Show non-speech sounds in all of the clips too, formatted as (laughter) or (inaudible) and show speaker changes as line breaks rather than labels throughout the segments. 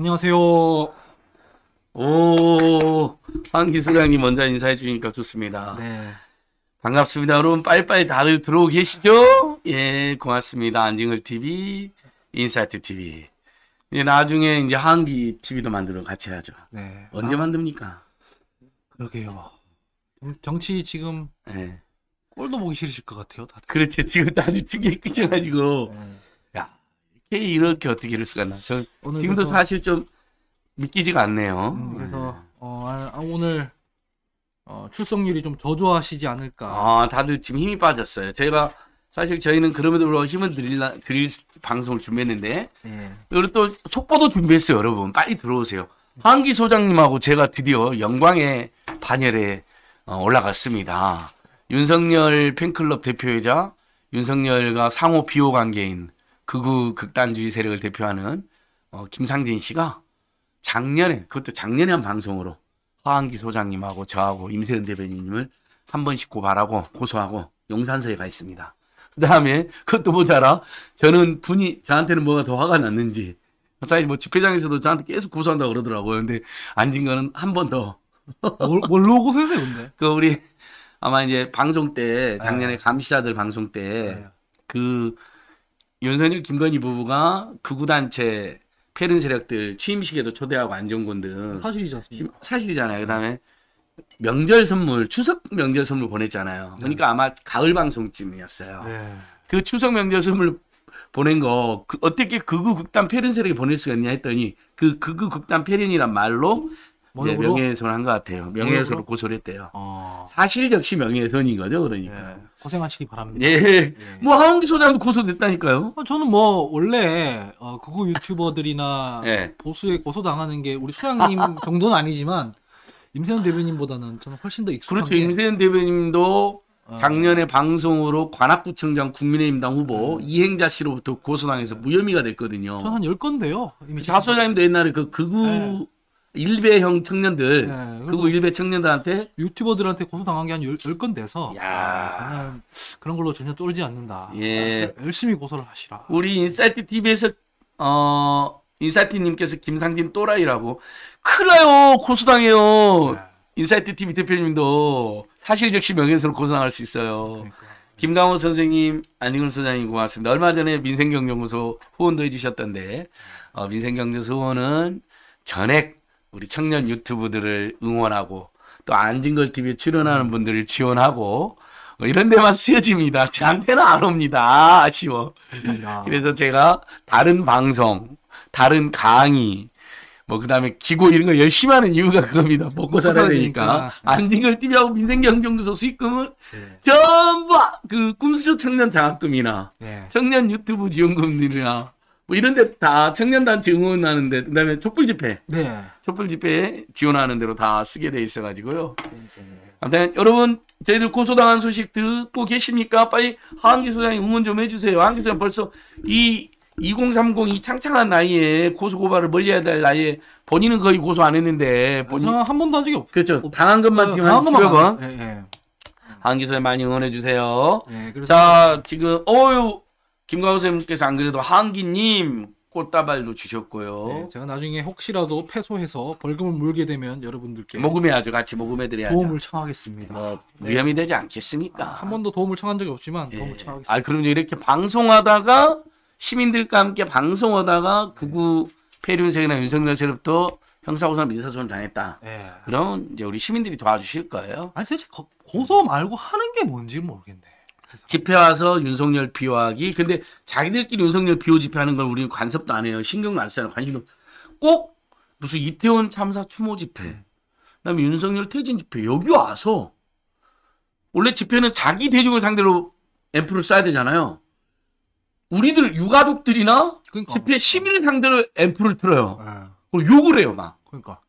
안녕하세요.
오, 헌기 소장님 먼저 인사해 주니까 좋습니다.
네.
반갑습니다. 여러분, 빨리빨리 다들 들어오고 계시죠? 예, 고맙습니다. 안진걸 TV, 인사이트 TV. 이제 나중에 이제 헌기 TV도 만들어 같이 해야죠.
네.
언제
아,
만듭니까?
그러게요. 정- 정치 지금
예.
꼴도 보기 싫으실 것 같아요, 다들.
그렇지. 지금 다들 층에 끄셔가지고,
네.
야, 이렇게, 이렇게 어떻게 이럴 수가 있나. 저, 지금도
그래서-
사실 좀 믿기지가 않네요.
음, 그래서 어, 아, 아, 오늘 어, 출석률이 좀 저조하시지 않을까.
아, 다들 지금 힘이 빠졌어요. 제가 사실 저희는 그럼에도 불구하고 힘을 드릴, 드릴 방송을 준비했는데,
네.
그리고 또 속보도 준비했어요, 여러분. 빨리 들어오세요. 한기 소장님하고 제가 드디어 영광의 반열에 어, 올라갔습니다. 윤석열 팬클럽 대표이자 윤석열과 상호 비호 관계인 극우 극단주의 세력을 대표하는 어, 김상진 씨가 작년에 그것도 작년에 한 방송으로 하한기 소장님하고 저하고 임세은 대변인님을 한 번씩 고발하고 고소하고 용산서에 가 있습니다. 그 다음에 그것도 모자라 저는 분이 저한테는 뭐가 더 화가 났는지 사실 뭐 집회장에서도 저한테 계속 고소한다고 그러더라고요. 근데 앉은 거는 한번 더.
뭘, 뭘로 고소해서요, 근데? (laughs)
그 우리 아마 이제 방송 때 작년에
네.
감시자들 방송 때
네.
그 윤석열 김건희 부부가 극우단체 패륜 세력들 취임식에도 초대하고 안정권 등
사실이지 않습니까?
사실이잖아요. 그다음에 명절 선물 추석 명절 선물 보냈잖아요. 그러니까 아마 가을 방송쯤이었어요.
네.
그 추석 명절 선물 보낸 거 그 어떻게 극우 극단 패륜 세력이 보낼 수가 있냐 했더니 그 극우 극단 패륜이란 말로 이제
뭐라고요?
명예훼손 한 것 같아요. 명예훼손을 고소를 했대요.
어,
사실 역시 명예훼손인 거죠, 그러니까.
예. 고생하시기 바랍니다.
예. 뭐 하원기 소장도 고소됐다니까요.
어, 저는 뭐 원래 어, 극우 유튜버들이나
예.
보수에 고소당하는 게 우리 수양님 (laughs) 정도는 아니지만 임세현 대변인보다는 저는 훨씬 더 익숙한
그렇죠.
게
임세현 대변인도
어,
작년에 방송으로 관악구청장 국민의힘당 후보 이행자 씨로부터 고소당해서 무혐의가 됐거든요.
저는 한 10건데요. 이미
자 소장님도 옛날에 그 극우 일베형 청년들,
네, 그리고
일베 청년들한테
유튜버들한테 고소당한 게한 10, 건 돼서
야.
아, 저는 그런 걸로 전혀 쫄지 않는다.
예.
열심히 고소를 하시라.
우리 인사이트 TV에서 어 인사이트 님께서 김상진 또라이라고 큰일나요 고소당해요.
네,
인사이트 TV 대표님도 사실 적시 명예훼손을 고소당할 수 있어요.
그러니까.
김강호 선생님, 안익훈 소장님 고맙습니다. 얼마 전에 민생경제연구소 후원도 해주셨던데 어, 민생경제연구소 후원은 전액 우리 청년 유튜브들을 응원하고 또 안진걸 TV에 출연하는 분들을 지원하고 어, 이런 데만 쓰여집니다. 저한테는 안 옵니다. 아쉬워.
야. (laughs)
그래서 제가 다른 방송, 다른 강의, 뭐 그다음에 기고 이런 거 열심히 하는 이유가 그겁니다. 먹고 살아야 되니까. 안진걸 TV하고 민생경제연구소 수익금은
네.
전부 그 꿈수저 청년 장학금이나
예.
청년 유튜브 지원금들이나 뭐 이런 데 다 청년단체 응원하는데 그다음에 촛불 집회
네.
촛불 집회에 지원하는 대로 다 쓰게 돼 있어 가지고요. 아무튼 여러분 저희들 고소당한 소식 듣고 계십니까? 빨리 하한기 소장님 응원 좀 해주세요. 하한기 소장 벌써 이 2030 이 창창한 나이에 고소 고발을 멀리 해야 될 나이에 본인은 거의 고소 안 했는데 본인
저는 한 번도 한 적이 없어요.
그렇죠 당한 것만 지금
당한
한 10여 번.
예, 예.
하한기 소장 많이 응원해 주세요.
예,
자, 지금 어유 김광호 선생님께서 안 그래도 한기님 꽃다발도 주셨고요.
네, 제가 나중에 혹시라도 패소해서 벌금을 물게 되면 여러분들께
모금해야죠. 같이 모금해드려야죠.
도움을 청하겠습니다.
뭐
네.
위험이 되지 않겠습니까?
아, 한 번도 도움을 청한 적이 없지만
예.
도움을 청하겠습니다.
아, 그럼 이렇게 방송하다가 시민들과 함께 방송하다가 극우 폐륜세나 윤석열 세력도 형사고소나 민사소송 당했다.
예.
그럼 이제 우리 시민들이 도와주실 거예요.
아니 도대체 거- 고소 말고 하는 게 뭔지 모르겠네.
집회 와서 윤석열 비호하기. 근데 자기들끼리 윤석열 비호 집회하는 걸 우리는 관섭도 안 해요. 신경도 안 써요. 관심도 꼭 무슨 이태원 참사 추모 집회, 그다음에 윤석열 퇴진 집회 여기 와서 원래 집회는 자기 대중을 상대로 앰프를 쏴야 되잖아요. 우리들 유가족들이나
그러니까
집회 시민을 상대로 앰프를 틀어요.
예.
그리고 욕을 해요, 막.
그러니까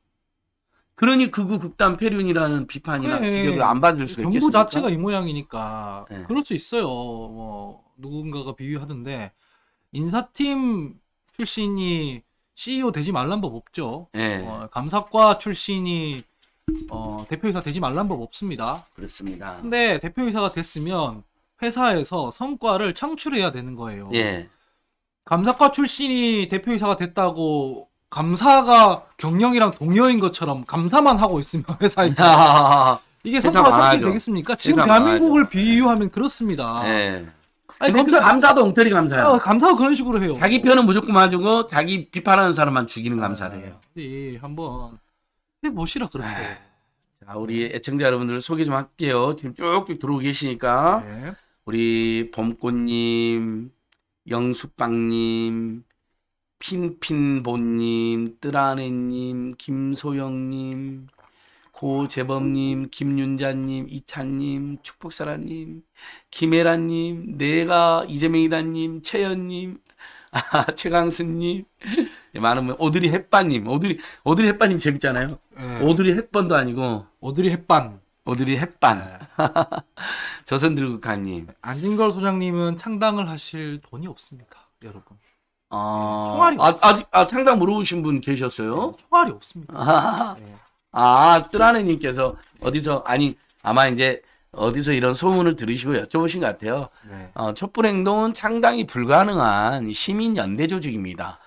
그러니 극우 극단 폐륜이라는 비판이나
그래.
지적을 안 받을 수가
정부
있겠습니까?
자체가 이 모양이니까
네.
그럴 수 있어요. 뭐 누군가가 비유하던데 인사팀 출신이 CEO 되지 말란 법 없죠.
네,
어, 감사과 출신이 어, 대표이사 되지 말란 법 없습니다.
그렇습니다.
근데 대표이사가 됐으면 회사에서 성과를 창출해야 되는 거예요.
예,
감사과 출신이 대표이사가 됐다고 감사가 경영이랑 동료인 것처럼 감사만 하고 있으면 (laughs) 회사에서 이게
회사
성과가 어떻게. 되겠습니까? 지금 대한민국을 비유하면 그렇습니다.
예.
아니, 감사,
감사도 엉터리 감사야.
아, 감사가 그런 식으로 해요.
자기 편은 무조건 맞고 자기 비판하는 사람만 죽이는 감사를 해요.
네, 한번 해보시라 그렇게.
자, 우리 애청자 여러분들 소개 좀 할게요. 지금 쭉쭉 들어오고 계시니까
네.
우리 봄꽃님, 영숙빵님, 핀핀보님, 뜨라네님, 김소영님, 고재범님, 김윤자님, 이찬님, 축복사라님, 김혜라님, 내가 이재명이다님, 채연님, 아, 최강수님, 많은 분, 오드리 햇반님, 오드리 오드리 햇반님 재밌잖아요.
네.
오드리 햇반도 아니고
오드리 햇반.
오드리 햇반. (laughs) 조선들국화님.
안진걸 소장님은 창당을 하실 돈이 없습니다, 여러분.
아,
총알이
아, 아, 아, 창당 물어보신 분 계셨어요?
총알이 없습니다.
아,
네.
아 뜨라네님께서 어디서 아니 아마 이제 어디서 이런 소문을 들으시고 여쭤보신 것 같아요.
네.
어, 촛불행동은 창당이 불가능한 시민 연대 조직입니다.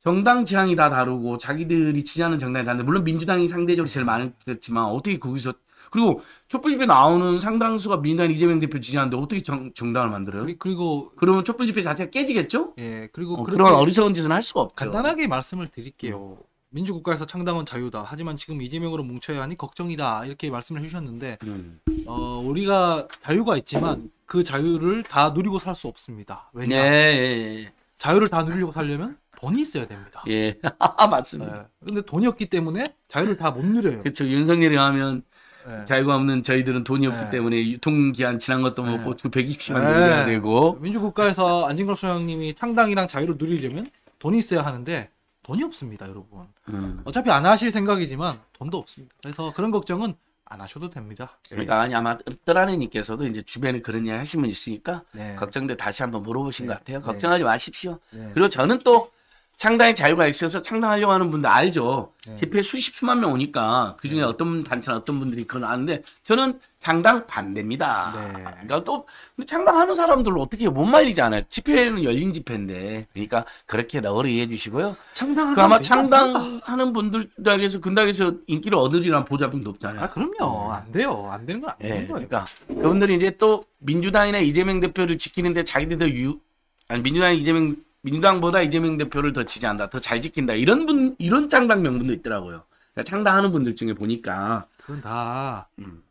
정당 지향이 다 다르고 자기들이 지지하는 정당이 다른데 물론 민주당이 상대적으로 제일 많겠지만 어떻게 거기서 그리고 촛불 집회 나오는 상당수가 민주당 이재명 대표 지지하는데 어떻게 정, 정당을 만들어요?
그리- 그리고
그러면 촛불 집회 자체가 깨지겠죠?
예 그리고
어, 그런 어리석은 짓은 할 수가 없죠.
간단하게 말씀을 드릴게요. 민주국가에서 창당은 자유다. 하지만 지금 이재명으로 뭉쳐야 하니 걱정이다. 이렇게 말씀을 해주셨는데
음.
어, 우리가 자유가 있지만 그 자유를 다 누리고 살 수 없습니다.
네,
왜냐?
예,
자유를 다 누리려고 살려면 돈이 있어야 됩니다.
예, 예. (laughs) 맞습니다.
예. 근데 돈이 없기 때문에 자유를 다 못 누려요.
그렇죠. 윤석열이 하면
예.
자유가 없는 저희들은 돈이 없기
네.
때문에 유통기한 지난 것도
네.
먹고 주 120시간
네.
넘겨야 되고
민주국가에서 안진걸 소장님이 창당이랑 자유를 누리려면 돈이 있어야 하는데 돈이 없습니다, 여러분.
음.
어차피 안 하실 생각이지만 돈도 없습니다. 그래서 그런 걱정은 안 하셔도 됩니다.
그러니까 아니, 아마 뜨라네님께서도 이제 주변에 그런 이야기 분 있으니까
네.
걱정돼 다시 한번 물어보신
네.
것 같아요.
네.
걱정하지 마십시오.
네.
그리고 저는 또 창당의 자유가 있어서 창당하려고 하는 분들 알죠.
네.
집회 수십 수만 명 오니까 그 중에 어떤 단체나 어떤 분들이 그건 아는데 저는 창당 반대입니다.
네.
그러니까 또 창당하는 사람들을 어떻게 못 말리잖아요. 집회는 열린 집회인데 그러니까 그렇게 너를 이해해 주시고요.
창당하는
그 아마? 창당하는 분들에게서 근당에서 인기를 얻으리란 보장도 높잖아요.
아 그럼요 안 돼요 안 되는 건안
예,
되는 거예요.
그러니까 그분들이 이제 또 민주당이나 이재명 대표를 지키는데 자기들도 유 아니 민주당 이재명 민주당보다 이재명 대표를 더 지지한다, 더 잘 지킨다 이런 분 이런 창당 명분도 있더라고요. 그러니까 창당하는 분들 중에 보니까
그건 다
음,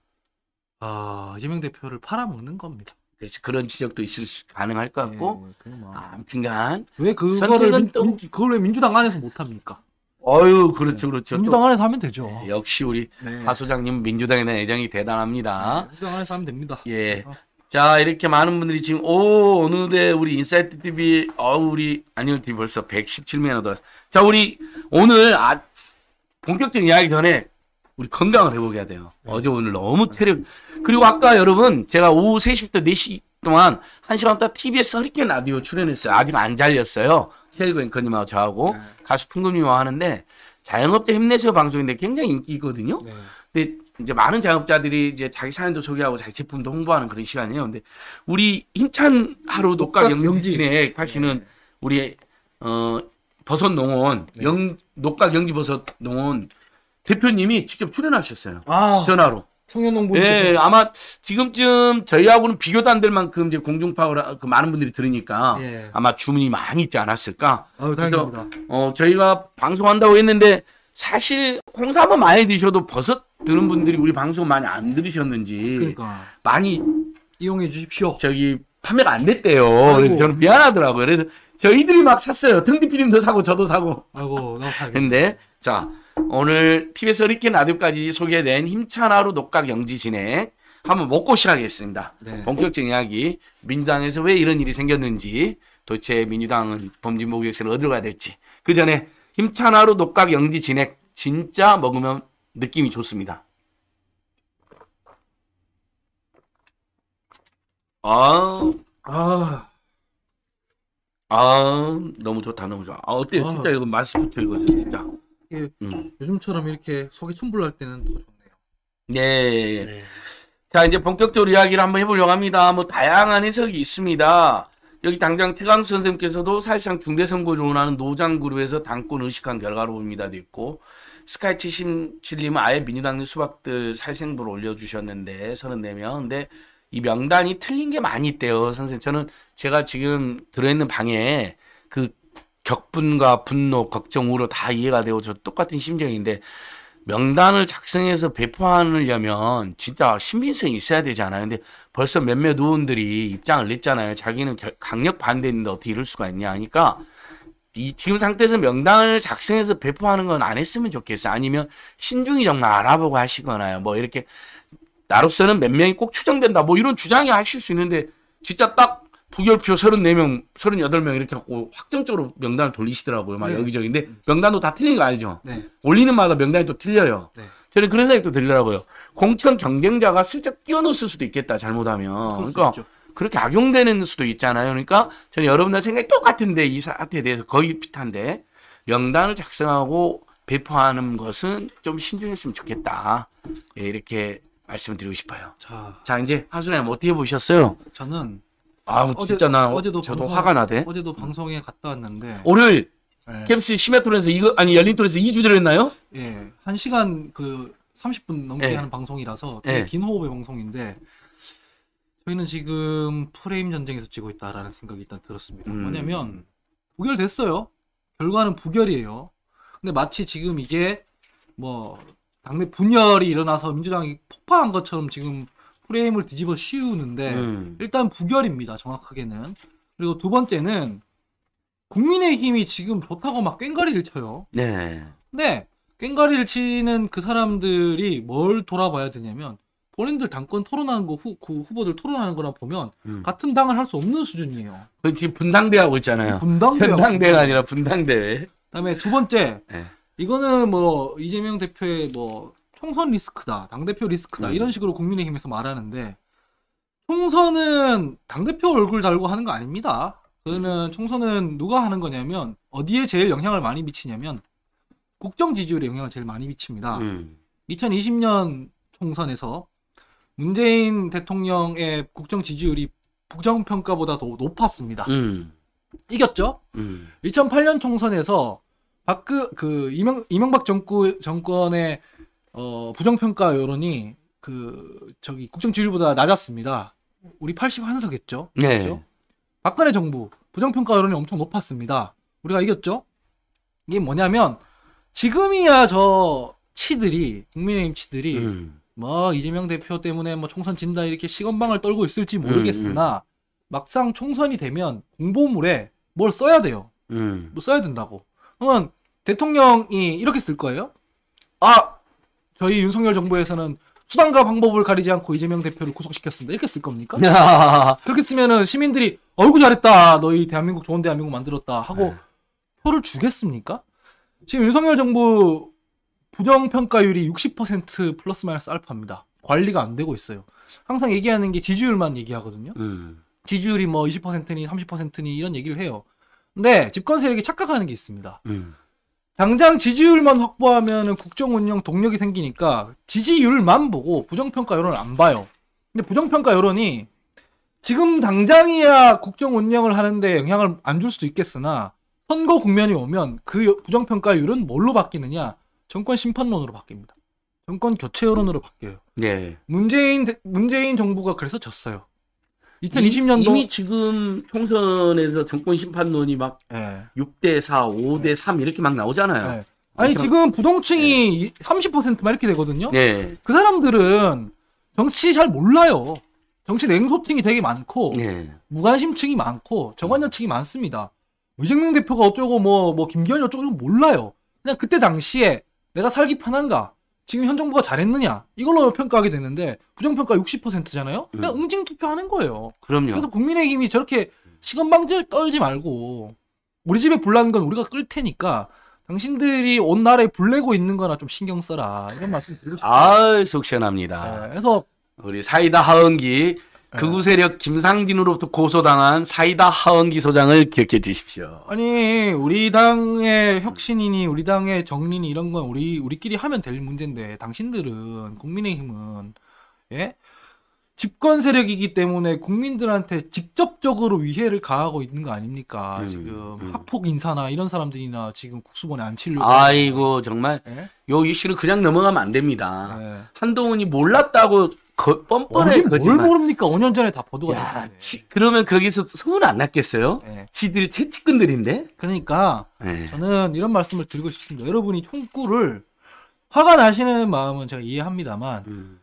아, 이재명 대표를 팔아먹는 겁니다.
그래서 그런 지적도 있을 수 가능할 것 같고
예, 그건 뭐.
아, 아무튼간
왜 그거를 민,
또-
민- 그걸 왜 민주당 안에서 못 합니까?
어유 그렇죠 그렇죠.
민주당 안에서 하면 되죠.
또, 역시 우리
네.
하 소장님 민주당에 대한 애정이 대단합니다.
민주당 안에서 하면 됩니다.
예.
그래서
자 이렇게 많은 분들이 지금 오 어느새 우리 인사이트 TV 어 우리 아니요 TV 벌써 117명이나 들어왔어. 자 우리 오늘 아 본격적인 이야기 전에 우리 건강을 회복해야 돼요. 어제 오늘 너무 체력 그리고 아까 여러분 제가 오후 3시부터 4시 동안 1시간 동안 TBS 허리케인 라디오 출연했어요. 아직 안 잘렸어요. 세일고 앵커님하고 저하고
네.
가수 풍금님하고 하는데 자영업자 힘내세요 방송인데 굉장히 인기 있거든요.
네.
근데 이제 많은 자영업자들이 이제 자기 사연도 소개하고 자기 제품도 홍보하는 그런 시간이에요. 근데 우리 힘찬 하루 녹각
녹각 영지.
영지진에 하시는 우리 어 버섯 농원
네.
영 녹각 영지 버섯 농원 대표님이 직접 출연하셨어요.
아,
전화로.
청년농부
예, 아마 지금쯤 저희하고는 비교도 안 될 만큼 이제 공중파를 하- 그 많은 분들이 들으니까
예.
아마 주문이 많이 있지 않았을까.
아유, 다행입니다.
어, 저희가 방송한다고 했는데 사실 홍삼은 많이 드셔도 버섯 드는 분들이 우리 방송 많이 안 들으셨는지
그러니까
많이
이용해 주십시오.
저기 판매가 안 됐대요.
아이고.
그래서 저는 미안하더라고요. 그래서 저희들이 막 샀어요. 등디피님도 사고 저도 사고.
아이고, 너무. (laughs)
근데 자 오늘 TBS 어리킨 라디오까지 소개된 힘찬 하루 녹각 영지 진행 한번 먹고 시작하겠습니다.
네.
본격적인 이야기 민주당에서 왜 이런 일이 생겼는지 도대체 민주당은 범진보 교육생을 어디로 가야 될지 그 전에 힘찬 하루 녹각 영지 진액 진짜 먹으면 느낌이 좋습니다. 아,
아,
아 너무 좋다 너무 좋아. 아 어때요?
아.
진짜 이거 맛있죠 이거 진짜.
이게
음.
요즘처럼 이렇게 속이 첨불날 때는 더 좋네요.
네.
네.
자, 이제 본격적으로 이야기를 한번 해보려고 합니다. 뭐, 다양한 해석이 있습니다. 여기 당장 최강수 선생님께서도 사실상 중대선거조언하는 노장그룹에서 당권 의식한 결과로 봅니다. 도 있고 스카이 77님은 아예 민주당 수박들 살생부를 올려주셨는데 34명. 근데 이 명단이 틀린 게 많이 있대요, 선생님. 저는 제가 지금 들어있는 방에 그 격분과 분노, 걱정, 우려 다 이해가 되고 저 똑같은 심정인데 명단을 작성해서 배포하려면 진짜 신빙성이 있어야 되잖아요. 근데 벌써 몇몇 의원들이 입장을 냈잖아요. 자기는 결- 강력 반대인데 어떻게 이럴 수가 있냐 하니까 이 지금 상태에서 명단을 작성해서 배포하는 건 안 했으면 좋겠어요. 아니면 신중히 정말 알아보고 하시거나요. 뭐 이렇게 나로서는 몇 명이 꼭 추정된다. 뭐 이런 주장이 하실 수 있는데 진짜 딱 부결표 34명, 38명 이렇게 갖고 확정적으로 명단을 돌리시더라고요. 막
네.
여기저기. 근데 명단도 다 틀린 거 알죠?
네.
올리는 마다 명단이 또 틀려요.
네.
저는 그런 생각도 들더라고요. 공천 경쟁자가 슬쩍 끼워넣었을 수도 있겠다, 잘못하면. 그러니까
있죠.
그렇게 악용되는 수도 있잖아요. 그러니까 저는 여러분들 생각이 똑같은데 이 사태에 대해서 거의 비슷한데 명단을 작성하고 배포하는 것은 좀 신중했으면 좋겠다. 예, 이렇게 말씀을 드리고 싶어요.
자,
자 이제 하수님 어떻게 보셨어요?
저는
아
어제-
진짜 나
어제도
저도
방송-
화가 나대.
어제도 방송에 갔다 왔는데
오늘
네.
캠스 시메토론에서 이거 아니 열린 토론에서 2주를 했나요?
예, 한 시간 그 30분 넘게
예.
하는 방송이라서 되게
예.
긴 호흡의 방송인데 저희는 지금 프레임 전쟁에서 지고 있다라는 생각이 일단 들었습니다.
음.
뭐냐면 부결됐어요. 결과는 부결이에요. 근데 마치 지금 이게 뭐 당내 분열이 일어나서 민주당이 폭파한 것처럼 지금 프레임을 뒤집어 씌우는데
음.
일단 부결입니다. 정확하게는. 그리고 두 번째는 국민의힘이 지금 좋다고 막 꽹가리를 쳐요.
네.
근데 꽹가리를 치는 그 사람들이 뭘 돌아봐야 되냐면 본인들 당권 토론하는 거 후, 그 후보들 토론하는 거나 보면
음.
같은 당을 할 수 없는 수준이에요.
그 지금 분당대 하고 있잖아요.
분당대요.
전당대가 아니라 분당대.
그다음에 두 번째
네.
이거는 뭐 이재명 대표의 뭐 총선 리스크다, 당 대표 리스크다
음.
이런 식으로 국민의힘에서 말하는데 총선은 당 대표 얼굴 달고 하는 거 아닙니다. 그거는 총선은 누가 하는 거냐면 어디에 제일 영향을 많이 미치냐면 국정 지지율에 영향을 제일 많이 미칩니다.
음.
2020년 총선에서 문재인 대통령의 국정 지지율이 부정평가보다 더 높았습니다.
음.
이겼죠?
음.
2008년 총선에서 박그 그 이명 이명박 정부 정권의 어 부정평가 여론이 그 저기 국정 지지율보다 낮았습니다. 우리 81석 했죠.
네.
그렇죠? 박근혜 정부 부정평가 여론이 엄청 높았습니다. 우리가 이겼죠? 이게 뭐냐면 지금이야 저 치들이 국민의힘 치들이
음.
뭐 이재명 대표 때문에 뭐 총선 진다 이렇게 시건방을 떨고 있을지 모르겠으나 막상 총선이 되면 공보물에 뭘 써야 돼요.
음.
뭐 써야 된다고. 그러면 대통령이 이렇게 쓸 거예요. 아, 저희 윤석열 정부에서는 수단과 방법을 가리지 않고 이재명 대표를 구속시켰습니다. 이렇게 쓸 겁니까?
야. (laughs)
그렇게 쓰면은 시민들이 어이구 잘했다. 너희 대한민국 좋은 대한민국 만들었다 하고
네.
표를 주겠습니까? 지금 윤석열 정부 부정평가율이 60% 플러스 마이너스 알파입니다. 관리가 안 되고 있어요. 항상 얘기하는 게 지지율만 얘기하거든요.
음.
지지율이 뭐 20%니 30%니 이런 얘기를 해요. 근데 집권 세력이 착각하는 게 있습니다.
음.
당장 지지율만 확보하면 국정 운영 동력이 생기니까 지지율만 보고 부정평가 여론을 안 봐요. 근데 부정평가 여론이 지금 당장이야 국정 운영을 하는데 영향을 안 줄 수도 있겠으나 선거 국면이 오면 그 부정평가율은 뭘로 바뀌느냐? 정권 심판론으로 바뀝니다. 정권 교체 여론으로 바뀌어요.
네.
문재인 대- 문재인 정부가 그래서 졌어요. 2020년도
이미 지금 총선에서 정권 심판론이 막
예.
6대 4, 5대 3 이렇게 막 나오잖아요.
네. 아니. 지금 부동층이 30%만 이렇게 되거든요.
네.
그 사람들은 정치 잘 몰라요. 정치 냉소층이 되게 많고
네.
무관심층이 많고 정관여층이 많습니다. 이재명 대표가 어쩌고 뭐뭐 김기현이 어쩌고 몰라요. 그냥 그때 당시에 내가 살기 편한가? 지금 현 정부가 잘했느냐? 이걸로 평가하게 되는데 부정평가 60%잖아요. 그냥
음.
응징 투표하는 거예요.
그럼요.
그래서 국민의힘이 저렇게 시건방지를 떨지 말고 우리 집에 불난 건 우리가 끌 테니까 당신들이 온 나라에 불내고 있는 거나 좀 신경 써라 이런 말씀 드리고 싶어요.
아, 속 시원합니다.
네, 그래서
우리 사이다 하은기
네.
극우 세력 김상진으로부터 고소당한 사이다 하은기 소장을 기억해 주십시오.
아니 우리 당의 혁신이니 우리 당의 정리니 이런 건 우리 우리끼리 하면 될 문제인데 당신들은 국민의힘은 예 집권 세력이기 때문에 국민들한테 직접적으로 위해를 가하고 있는 거 아닙니까?
음,
지금
음.
학폭 인사나 이런 사람들이나 지금 국수본에 앉히려고.
아이고 정말
예?
요 이슈를 그냥 넘어가면 안 됩니다.
예.
한동훈이 몰랐다고 거, 뻔뻔해
어디 뭘
거짓말.
모릅니까? 5년 전에 다 보도가
야,
됐는데.
치, 그러면 거기서 소문 안 났겠어요?
예.
지들이 채찍꾼들인데?
그러니까
예.
저는 이런 말씀을 드리고 싶습니다. 여러분이 총구를 화가 나시는 마음은 제가 이해합니다만
음.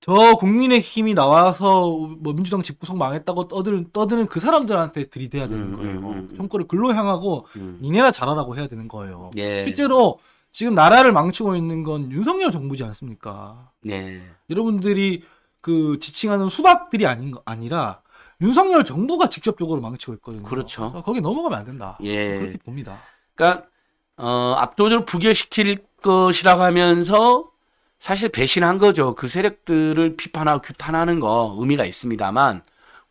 저 국민의힘이 나와서 뭐 민주당 집구석 망했다고 떠들, 떠드는 그 사람들한테 들이대야 되는
음,
거예요.
음, 음, 음.
총구를 글로 향하고
음.
니네나 잘하라고 해야 되는 거예요.
예.
실제로 지금 나라를 망치고 있는 건 윤석열 정부지 않습니까?
예.
여러분들이 그 지칭하는 수박들이 아닌 거 아니라 윤석열 정부가 직접적으로 망치고 있거든요.
그렇죠.
거기 넘어가면 안 된다.
예.
그렇게 봅니다.
그러니까 어, 압도적으로 부결시킬 것이라고 하면서 사실 배신한 거죠. 그 세력들을 비판하고 규탄하는 거 의미가 있습니다만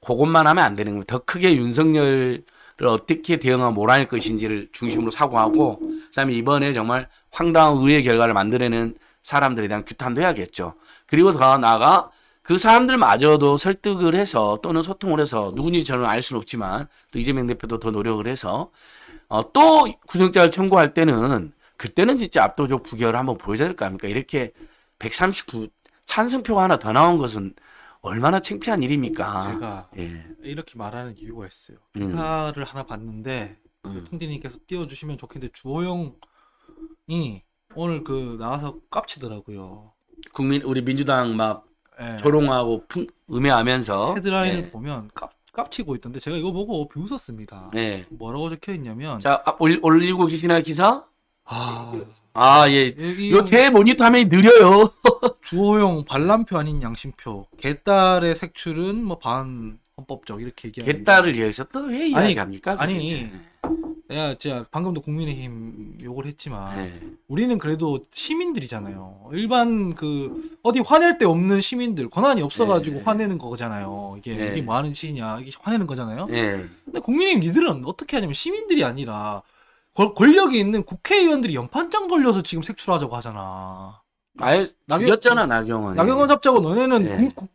그것만 하면 안 되는 겁니다. 더 크게 윤석열을 어떻게 대응하고 몰아낼 것인지를 중심으로 사고하고 그다음에 이번에 정말 황당한 의회 결과를 만들어내는 사람들에 대한 규탄도 해야겠죠. 그리고 더 나아가 그 사람들마저도 설득을 해서 또는 소통을 해서 누군지 저는 알 수는 없지만 또 이재명 대표도 더 노력을 해서 어, 또 구성장을 청구할 때는 그때는 진짜 압도적 부결을 한번 보여줘야 될 거 아닙니까? 이렇게 139 찬성표가 하나 더 나온 것은 얼마나 창피한 일입니까?
제가
예.
이렇게 말하는 이유가 있어요.
음.
기사를 하나 봤는데
음.
통디님께서 띄워주시면 좋겠는데 주호영 이 오늘 그 나와서 깝치더라고요.
국민 우리 민주당 막
예.
조롱하고 풍, 음해하면서
헤드라인을
예.
보면 깝, 깝치고 있던데 제가 이거 보고 비웃었습니다.
예.
뭐라고 적혀 있냐면
자 아, 올, 올리고 계시나요 기사?
아,
아 예.
여기
요제 모니터 화면이 느려요. (laughs)
주호영 반란표 아닌 양심표 개딸의 색출은 뭐 반 헌법적 이렇게 얘기하는데
개딸을 위해서 또왜
아니,
이야기합니까?
아니,
도대 체?
내가 진짜 방금도 국민의힘 욕을 했지만
예.
우리는 그래도 시민들이잖아요. 일반 그 어디 화낼 데 없는 시민들 권한이 없어가지고
네.
화내는 거잖아요. 이게
네.
이게 뭐 하는 짓이냐 이게 화내는 거잖아요.
예.
근데 국민의힘 니들은 어떻게 하냐면 시민들이 아니라 권- 권력이 있는 국회의원들이 연판장 돌려서 지금 색출하자고 하잖아.
아예 죽였잖아 나경원.
나경원 잡자고 너네는
네.
국-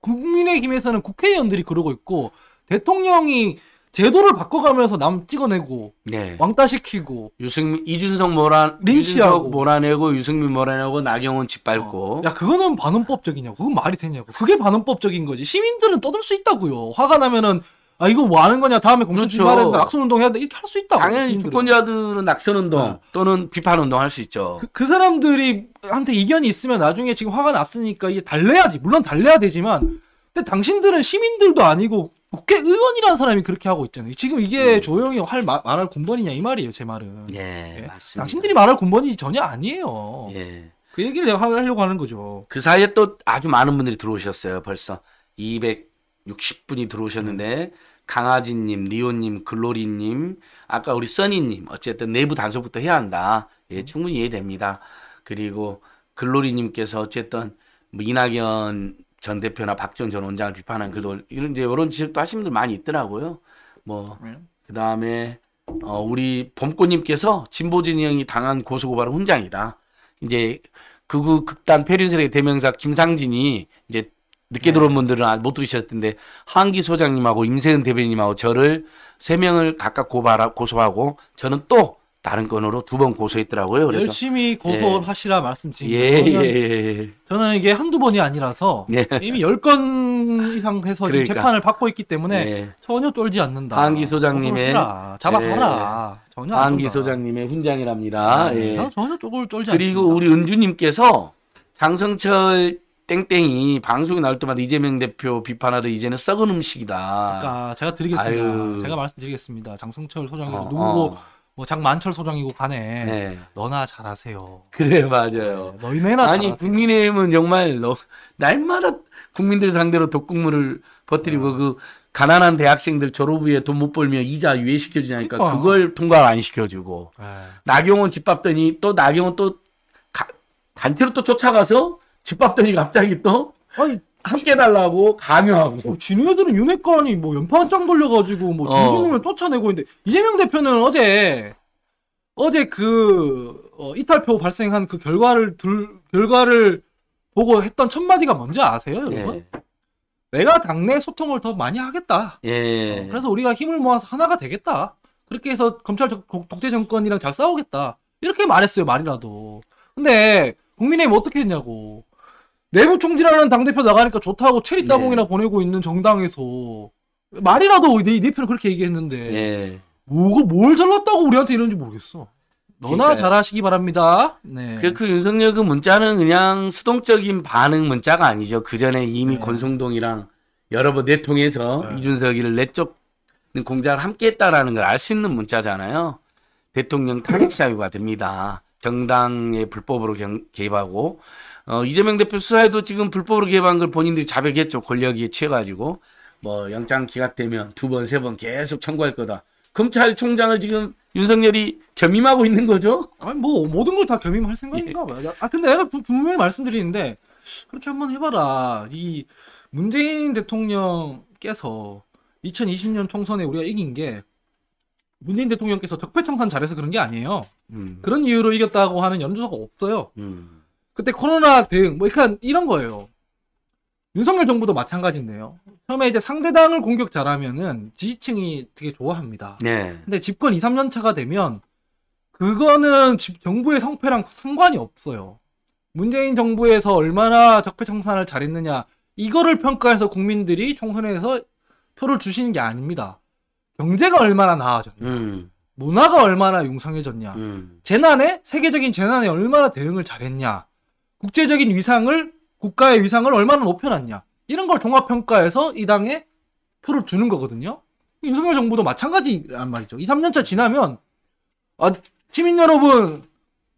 국, 민의힘에서는 국회의원들이 그러고 있고 대통령이 제도를 바꿔가면서 남 찍어내고
네.
왕따 시키고
유승민 이준석 몰아
린치하고.
이준석 몰아내고 유승민 몰아내고 나경원 짓밟고.
야 그거는 반헌법적이냐고 그건 말이 되냐고 그게 반헌법적인 거지 시민들은 떠들 수 있다고요 화가 나면은 아 이거 뭐 하는 거냐 다음에 공천
그렇죠.
주의해야 된다 악순 운동 해야 돼 이렇게 할 수 있다고
당연히
시민들은.
주권자들은 낙선 운동
네.
또는 비판 운동 할 수 있죠.
그, 그 사람들이 한테 이견이 있으면 나중에 지금 화가 났으니까 이게 달래야지 물론 달래야 되지만 근데 당신들은 시민들도 아니고 국회의원이라는 사람이 그렇게 하고 있잖아요 지금 이게
음.
조영이 할 마- 말할 군번이냐 이 말이에요 제 말은
예,
예?
맞습니다.
당신들이 말할 군번이 전혀 아니에요
예.
그 얘기를 내가 하- 하려고 하는 거죠
그 사이에 또 아주 많은 분들이 들어오셨어요. 벌써 260분이 들어오셨는데 강아지님, 리오님, 글로리님, 아까 우리 써니님 어쨌든 내부 단속부터 해야 한다. 예, 충분히 이해됩니다. 그리고 글로리님께서 어쨌든 뭐 이낙연 전 대표나 박지원 전 원장을 비판한 글도 이런 이제 이런 지적도 하시는 분들 많이 있더라고요. 뭐
네.
그 다음에 어, 우리 봄꽃님께서 진보 진영이 당한 고소고발은 훈장이다. 이제 극우 극단 폐륜세력의 대명사 김상진이 이제 늦게
네.
들어온 분들은 아- 못 들으셨을 텐데 한기 소장님하고 임세은 대변인님하고 저를 세 명을 각각 고발하 고소하고 저는 또 다른 건으로 두 번 고소했더라고요. 그래서
열심히 고소하시라 말씀드립니다
예,
저는,
예, 예.
저는 이게 한두 번이 아니라서
예.
이미 10건 이상 해서 지금
그러니까.
재판을 받고 있기 때문에
예.
전혀 쫄지 않는다.
한기 소장님의-.
잡아가라. 전혀 안
한기. 소장님의 훈장이랍니다.
네,
예.
저는 전혀 쫄, 쫄지
그리고
않습니다.
우리 은주님께서 장성철 땡땡이 방송에 나올 때마다 이재명 대표 비판하듯 이제는 썩은 음식이다.
그러니까 제가 드리겠습니다.
아유.
제가 말씀드리겠습니다. 장성철 소장이고
어,
누구고
어.
뭐 장만철 소장이고 간에
네.
너나 잘하세요.
그래요, 맞아요.
네, 너희네나
아니
잘하세요.
국민의힘은 정말 너, 날마다 국민들 상대로 독국물을 버뜨리고 그 가난한 대학생들 졸업 후에 돈 못 벌면 이자 유예시켜 주냐니까
그러니까.
그걸 통과를 안 시켜주고
네.
나경원 집 밟더니 또 나경원 또 가- 단체로 또 쫓아가서 집 밟더니 갑자기 또
아니
함께 달라고 강요하고
어, 진우애들은 윤회관이 뭐 연판장 돌려가지고 뭐
어.
중진이면 쫓아내고 있는데 이재명 대표는 어제 어제 그 어, 이탈표 발생한 그 결과를 들 결과를 보고 했던 첫 마디가 뭔지 아세요, 여러분?
예.
내가 당내 소통을 더 많이 하겠다.
예.
어, 그래서 우리가 힘을 모아서 하나가 되겠다. 그렇게 해서 검찰 독재 정권이랑 잘 싸우겠다. 이렇게 말했어요, 말이라도. 근데 국민의힘 어떻게 했냐고. 내부 총질하는 당대표 나가니까 좋다고 체리
네.
따봉이나 보내고 있는 정당에서 말이라도 네, 네 편은 그렇게 얘기했는데
예.
뭐가 뭘 잘났다고 우리한테 이러는지 모르겠어. 너나
그러니까요.
잘하시기 바랍니다. 네.
그, 그 윤석열 그 문자는 그냥 수동적인 반응 문자가 아니죠. 그 전에 이미
네.
권성동이랑 여러 번 내통해서
네.
이준석이를 내쫓는 공작을 함께 했다라는 걸 알 수 있는 문자잖아요. 대통령 탄핵 사유가 됩니다. 정당에 불법으로 경- 개입하고 어, 이재명 대표 수사에도 지금 불법으로 개입한 걸 본인들이 자백했죠. 권력이 취해가지고 뭐 영장 기각되면 두 번 세 번 계속 청구할 거다. 검찰총장을 지금 윤석열이 겸임하고 있는 거죠.
아니 뭐 모든 걸 다 겸임할 생각인가 봐요. 아 근데 내가 분- 분명히 말씀드리는데 그렇게 한번 해봐라. 이 문재인 대통령께서 2020년 총선에 우리가 이긴 게 문재인 대통령께서 적폐청산 잘해서 그런 게 아니에요.
음.
그런 이유로 이겼다고 하는 연주서가 없어요.
음.
그때 코로나 대응 뭐 이렇게 이런 거예요. 윤석열 정부도 마찬가지인데요. 처음에 이제 상대당을 공격 잘하면은 지지층이 되게 좋아합니다.
네.
근데 집권 2, 3년 차가 되면 그거는 집- 정부의 성패랑 상관이 없어요. 문재인 정부에서 얼마나 적폐청산을 잘했느냐 이거를 평가해서 국민들이 총선에서 표를 주시는 게 아닙니다. 경제가 얼마나 나아졌냐,
음.
문화가 얼마나 융성해졌냐,
음.
재난에 세계적인 재난에 얼마나 대응을 잘했냐, 국제적인 위상을 국가의 위상을 얼마나 높여놨냐 이런 걸 종합 평가해서 이 당에 표를 주는 거거든요. 윤석열 정부도 마찬가지란 말이죠. 2, 3년 차 지나면 아, 시민 여러분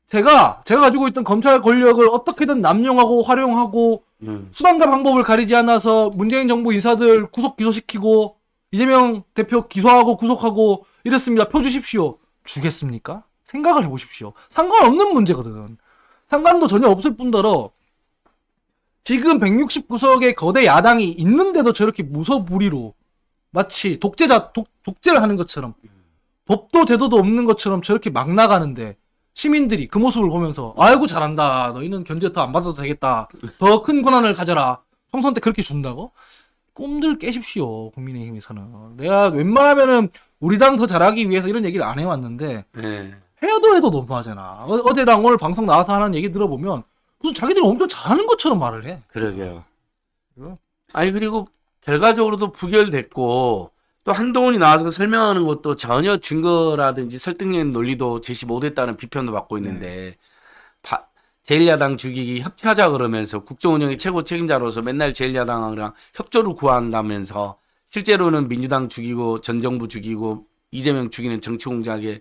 제가 제가 가지고 있던 검찰 권력을 어떻게든 남용하고 활용하고
음.
수단과 방법을 가리지 않아서 문재인 정부 인사들 구속 기소시키고 이재명 대표 기소하고 구속하고 이랬습니다. 표 주십시오. 주겠습니까? 생각을 해보십시오. 상관없는 문제거든. 상관도 전혀 없을 뿐더러 지금 169석의 거대 야당이 있는데도 저렇게 무서부리로 마치 독재자 독, 독재를 하는 것처럼 법도 제도도 없는 것처럼 저렇게 막 나가는데 시민들이 그 모습을 보면서 아이고 잘한다. 너희는 견제 더 안 받아도 되겠다. 더 큰 권한을 가져라. 총선 때 그렇게 준다고? 꿈들 깨십시오 국민의힘에서는. 내가 웬만하면은 우리 당 더 잘하기 위해서 이런 얘기를 안 해왔는데
네.
해도 해도 너무하잖아 어, 어제랑 오늘 방송 나와서 하는 얘기 들어보면 무슨 자기들이 엄청 잘하는 것처럼 말을 해
그러게요.
그래요?
아니 그리고 결과적으로도 부결됐고 또 한동훈이 나와서 설명하는 것도 전혀 증거라든지 설득력 논리도 제시 못했다는 비판도 받고 있는데 바- 제1야당 죽이기 협치하자 그러면서 국정운영의 최고 책임자로서 맨날 제1야당이랑 협조를 구한다면서 실제로는 민주당 죽이고 전 정부 죽이고 이재명 죽이는 정치 공작에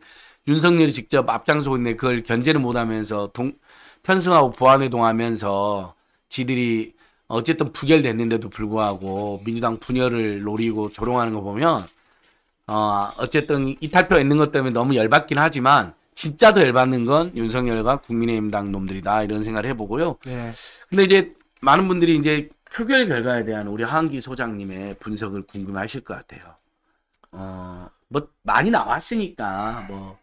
윤석열이 직접 앞장서고 있는데 그걸 견제를 못하면서 동, 편승하고 보완회동하면서 지들이 어쨌든 부결됐는데도 불구하고 민주당 분열을 노리고 조롱하는 거 보면 어 어쨌든 이탈표 있는 것 때문에 너무 열받긴 하지만 진짜 더 열받는 건 윤석열과 국민의힘당 놈들이다 이런 생각을 해보고요.
네.
근데 이제 많은 분들이 이제 표결 결과에 대한 우리 하은기 소장님의 분석을 궁금해하실 것 같아요. 어 뭐 많이 나왔으니까 뭐.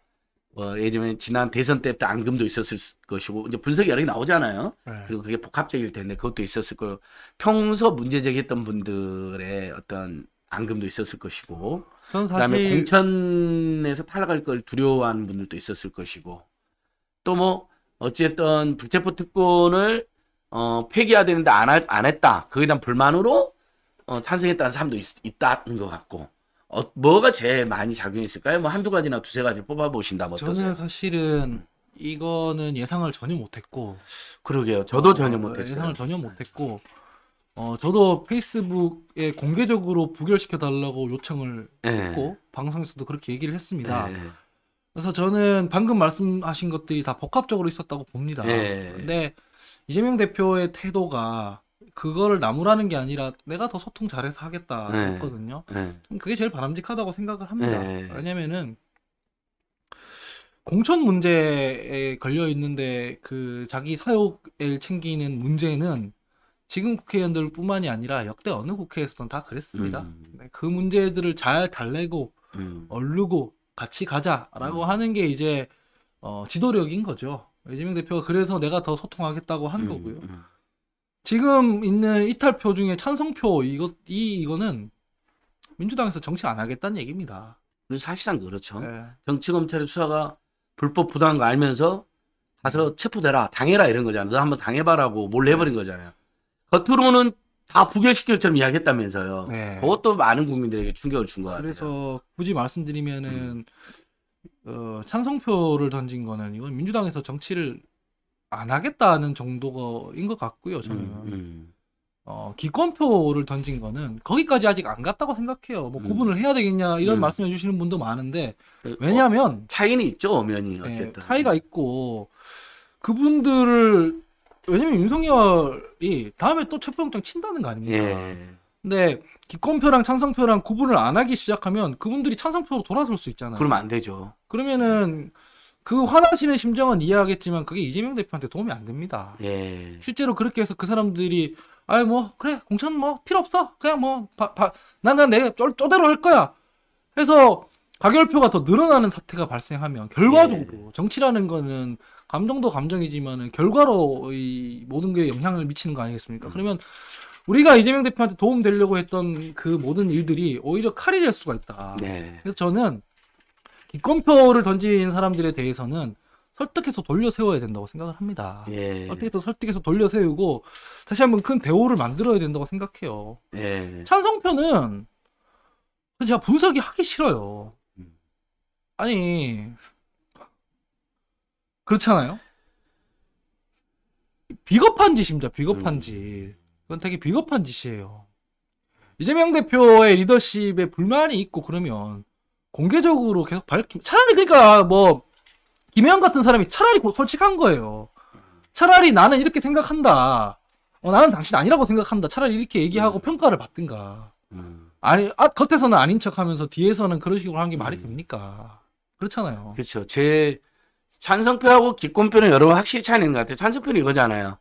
뭐 예전에 지난 대선 때부터 앙금도 있었을 것이고 이제 분석이 여러 개 나오잖아요.
네.
그리고 그게 복합적일 텐데 그것도 있었을 거고 평소 문제 제기했던 분들의 어떤 앙금도 있었을 것이고
전
그다음에
사실
공천에서 탈락할 걸 두려워하는 분들도 있었을 것이고 또 뭐 어쨌든 불체포 특권을 어 폐기해야 되는데 안, 할- 안 했다 그에 대한 불만으로 어 찬성했다는 사람도 있, 있다는 것 같고 어 뭐가 제일 많이 작용했을까요? 뭐 한두 가지나 두세 가지 뽑아 보신다면 어떠세요?
저는 사실은 이거는 예상을 전혀 못했고
그러게요. 저도 전혀
어,
못했어요.
예상을 전혀 못했고 어 저도 페이스북에 공개적으로 부결시켜 달라고 요청을
예.
했고 방송에서도 그렇게 얘기를 했습니다.
예.
그래서 저는 방금 말씀하신 것들이 다 복합적으로 있었다고 봅니다.
예.
근데 이재명 대표의 태도가 그거를 나무라는 게 아니라 내가 더 소통 잘해서 하겠다
네.
했거든요.
예.
그게 제일 바람직하다고 생각을 합니다.
네.
왜냐면은 공천 문제에 걸려 있는데 그 자기 사욕을 챙기는 문제는 지금 국회의원들뿐만이 아니라 역대 어느 국회에서든 다 그랬습니다.
음.
네, 그 문제들을 잘 달래고
음.
얼르고 같이 가자라고
음.
하는 게 이제 어, 지도력인 거죠. 이재명 대표가 그래서 내가 더 소통하겠다고 한
음,
거고요.
음.
지금 있는 이탈표 중에 찬성표 이거 이 이거는 민주당에서 정치 안 하겠다는 얘기입니다.
사실상 그렇죠.
예.
정치 검찰의 수사가 불법 부당한 거 알면서 가서 체포되라 당해라 이런 거잖아요. 너 한번 당해봐라고 몰래 해버린 거잖아요. 겉으로는 다 부결시킬 것처럼 이야기했다면서요.
네.
그것도 많은 국민들에게 충격을 준 것 같아요.
그래서 굳이 말씀드리면은 어, 찬성표를 던진 거는 이건 민주당에서 정치를 안 하겠다는 정도인 것 같고요. 저는
음, 음.
어, 기권표를 던진 거는 거기까지 아직 안 갔다고 생각해요. 뭐
음.
구분을 해야 되겠냐 이런
음.
말씀해 주시는 분도 많은데
그, 어,
왜냐하면
차이는 있죠, 엄연히
예,
어쨌든.
차이가 있고 그분들을 왜냐면 윤석열이 다음에 또 체포영장 친다는 거 아닙니까?
예.
근데 기권표랑 찬성표랑 구분을 안 하기 시작하면 그분들이 찬성표로 돌아설 수 있잖아요.
그러면 안 되죠.
그러면은 그 화나시는 심정은 이해하겠지만 그게 이재명 대표한테 도움이 안 됩니다.
예.
실제로 그렇게 해서 그 사람들이 아이 뭐 그래 공천 뭐 필요 없어 그냥 뭐난 내 쪼, 쪼대로 할 거야 해서 가결표가 더 늘어나는 사태가 발생하면 결과적으로 정치라는 거는 감정도 감정이지만은 결과로 이 모든 게 영향을 미치는 거 아니겠습니까? 그러면 우리가 이재명 대표한테 도움 되려고 했던 그 모든 일들이 오히려 칼이 될 수가 있다.
네.
그래서 저는 기권표를 던진 사람들에 대해서는 설득해서 돌려 세워야 된다고 생각을 합니다.
예.
설득해서 설득해서 돌려 세우고 다시 한번 큰 대우를 만들어야 된다고 생각해요.
예.
찬성표는 제가 분석이 하기 싫어요.
음.
아니 그렇잖아요. 비겁한 짓입니다. 비겁한
음.
짓. 그건 되게 비겁한 짓이에요. 이재명 대표의 리더십에 불만이 있고 그러면 공개적으로 계속 밝히 차라리 그러니까 뭐 김혜영 같은 사람이 차라리 고- 솔직한 거예요. 차라리 나는 이렇게 생각한다. 어, 나는 당신 아니라고 생각한다. 차라리 이렇게 얘기하고 평가를 받든가.
음.
아니, 아, 겉에서는 아닌 척 하면서 뒤에서는 그런 식으로 하는 게 말이
음.
됩니까? 그렇잖아요.
그렇죠. 제 찬성표하고 기권표는 여러 번 확실히 차이는 것 같아요. 찬성표는 이거잖아요.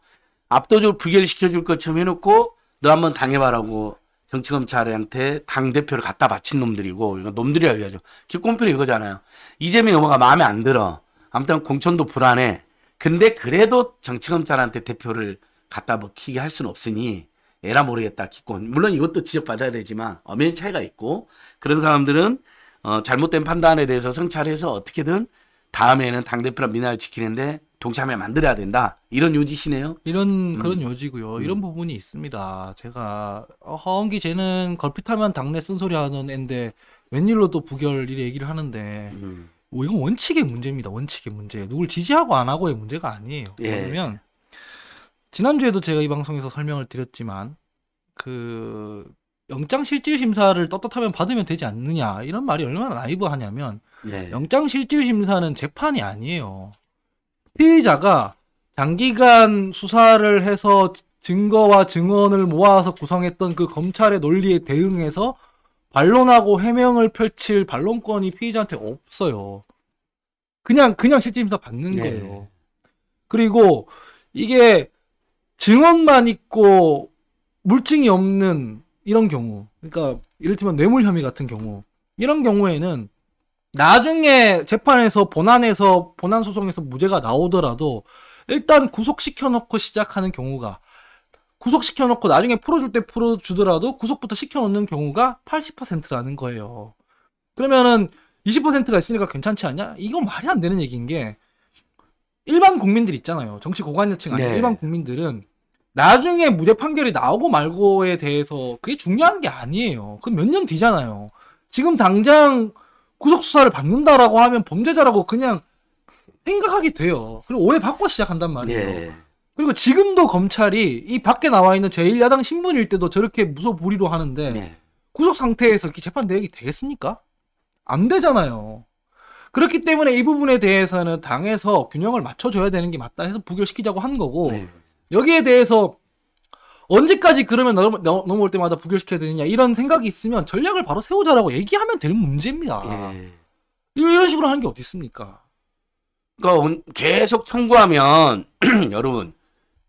압도적으로 부결시켜줄 것처럼 해놓고 너 한번 당해봐라고 정치검찰한테 당대표를 갖다 바친 놈들이고 이거 놈들이라고 해야죠. 기권표는 이거잖아요. 이재명 의원가 마음에 안 들어. 아무튼 공천도 불안해. 근데 그래도 정치검찰한테 대표를 갖다 먹히게 할 수는 없으니 에라 모르겠다 기권. 물론 이것도 지적받아야 되지만 엄연히 차이가 있고 그런 사람들은 어, 잘못된 판단에 대해서 성찰해서 어떻게든 다음에는 당대표랑 민화를 지키는데 동참에 만들어야 된다. 이런 요지시네요.
이런 그런 요지고요.
음.
이런 부분이 있습니다. 제가 어, 허은기 쟤는 걸핏하면 당내 쓴소리 하는 앤데 웬일로 또 부결 이 얘기를 하는데
음.
뭐 이건 원칙의 문제입니다. 원칙의 문제. 누굴 지지하고 안 하고의 문제가 아니에요.
예.
왜냐면 지난주에도 제가 이 방송에서 설명을 드렸지만 그 영장 실질 심사를 떳떳하면 받으면 되지 않느냐 이런 말이 얼마나 나이브하냐면
네.
영장 실질 심사는 재판이 아니에요. 피의자가 장기간 수사를 해서 증거와 증언을 모아서 구성했던 그 검찰의 논리에 대응해서 반론하고 해명을 펼칠 반론권이 피의자한테 없어요. 그냥 그냥 실질 심사 받는
네.
거예요. 그리고 이게 증언만 있고 물증이 없는 이런 경우, 그러니까 이를테면 뇌물 혐의 같은 경우, 이런 경우에는 나중에 재판에서 본안에서 본안 소송에서 무죄가 나오더라도 일단 구속시켜 놓고 시작하는 경우가 구속시켜 놓고 나중에 풀어줄 때 풀어주더라도 구속부터 시켜 놓는 경우가 80%라는 거예요. 그러면은 20%가 있으니까 괜찮지 않냐? 이건 말이 안 되는 얘기인 게 일반 국민들 있잖아요. 정치 고관여층 아닌
네.
일반 국민들은 나중에 무죄 판결이 나오고 말고에 대해서 그게 중요한 게 아니에요. 그 몇 년 뒤잖아요. 지금 당장 구속 수사를 받는다라고 하면 범죄자라고 그냥 생각하게 돼요. 그리고 오해 받고 시작한단 말이에요.
예.
그리고 지금도 검찰이 이 밖에 나와 있는 제1야당 신분일 때도 저렇게 무소불위로 하는데
네.
구속 상태에서 이렇게 재판 내역이 되겠습니까? 안 되잖아요. 그렇기 때문에 이 부분에 대해서는 당에서 균형을 맞춰줘야 되는 게 맞다 해서 부결시키자고 한 거고
네.
여기에 대해서 언제까지 그러면 넘, 넘- 넘어올 때마다 부결시켜야 되느냐 이런 생각이 있으면 전략을 바로 세우자라고 얘기하면 될 문제입니다.
예.
이런 식으로 하는 게 어디 있습니까?
그러니까 온- 계속 청구하면 (clears throat) 여러분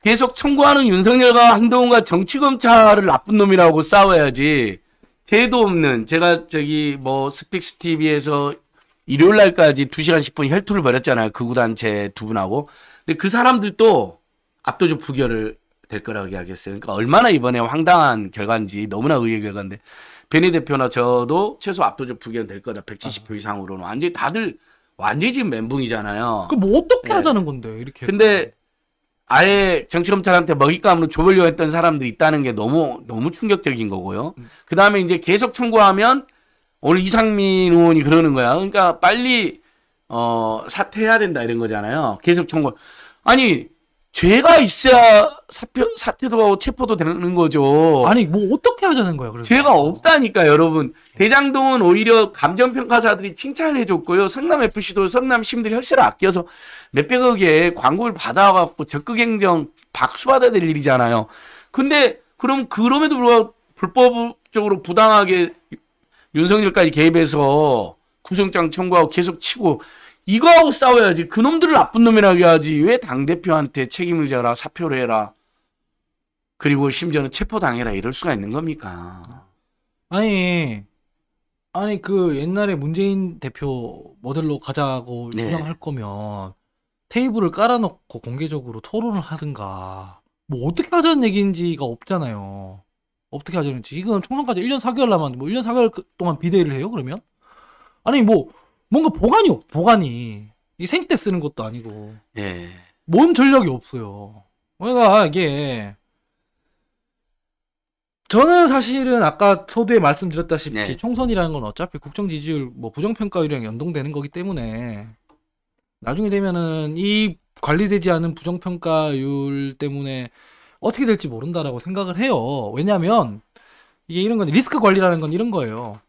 계속 청구하는 윤석열과 한동훈과 정치 검찰을 나쁜 놈이라고 싸워야지 죄도 없는 제가 저기 뭐 스픽스 TV에서 일요일 날까지 2시간 10분 혈투를 벌였잖아요. 극우단체 두 분하고. 근데 그 사람들도 압도적 부결을 될 거라고 이야기했어요. 그러니까 얼마나 이번에 황당한 결과인지 너무나 의외의 결과인데 베니 대표나 저도 최소 압도적 부견 될 거다. 170표 이상으로는 완전히 다들 완전히 지금 멘붕이잖아요.
그 뭐 어떻게
네.
하자는 건데 이렇게.
근데 아예 정치검찰한테 먹잇감으로 줘보려고 했던 사람들이 있다는 게 너무 너무 충격적인 거고요.
음.
그 다음에 이제 계속 청구하면 오늘 이상민 의원이 그러는 거야. 그러니까 빨리 어 사퇴해야 된다 이런 거잖아요. 계속 청구. 아니 죄가 있어야 사표 사퇴도 하고 체포도 되는 거죠.
아니 뭐 어떻게 하자는 거야 그래서.
죄가 없다니까 여러분. 대장동은 오히려 감정평가사들이 칭찬을 해줬고요. 성남 FC도 성남 시민들이 혈세를 아껴서 몇백억의 광고를 받아갖고 적극 행정 박수 받아야 될 일이잖아요. 근데 그럼 그럼에도 불구하고 불법적으로 부당하게 윤석열까지 개입해서 구속장 청구하고 계속 치고 이거하고 싸워야지. 그놈들을 나쁜 놈이라고 해야지. 왜 당대표한테 책임을 져라. 사표를 해라. 그리고 심지어는 체포당해라. 이럴 수가 있는 겁니까?
아니 아니 그 옛날에 문재인 대표 모델로 가자고
네.
주장할 거면 테이블을 깔아놓고 공개적으로 토론을 하든가 뭐 어떻게 하자는 얘기인지가 없잖아요. 어떻게 하자는지 이건 총선까지 1년 4개월 남았는데 뭐 1년 4개월 동안 비대위를 해요 그러면? 아니 뭐 뭔가 보관이 없 보관이 이 생때 쓰는 것도 아니고
예.
뭔 전력이 없어요. 그러니까 이게 저는 사실은 아까 소두에 말씀드렸다시피
네.
총선이라는 건 어차피 국정 지지율 뭐 부정 평가율이랑 연동되는 거기 때문에 나중에 되면은 이 관리되지 않은 부정 평가율 때문에 어떻게 될지 모른다라고 생각을 해요. 왜냐하면 이게 이런 건 리스크 관리라는 건 이런 거예요.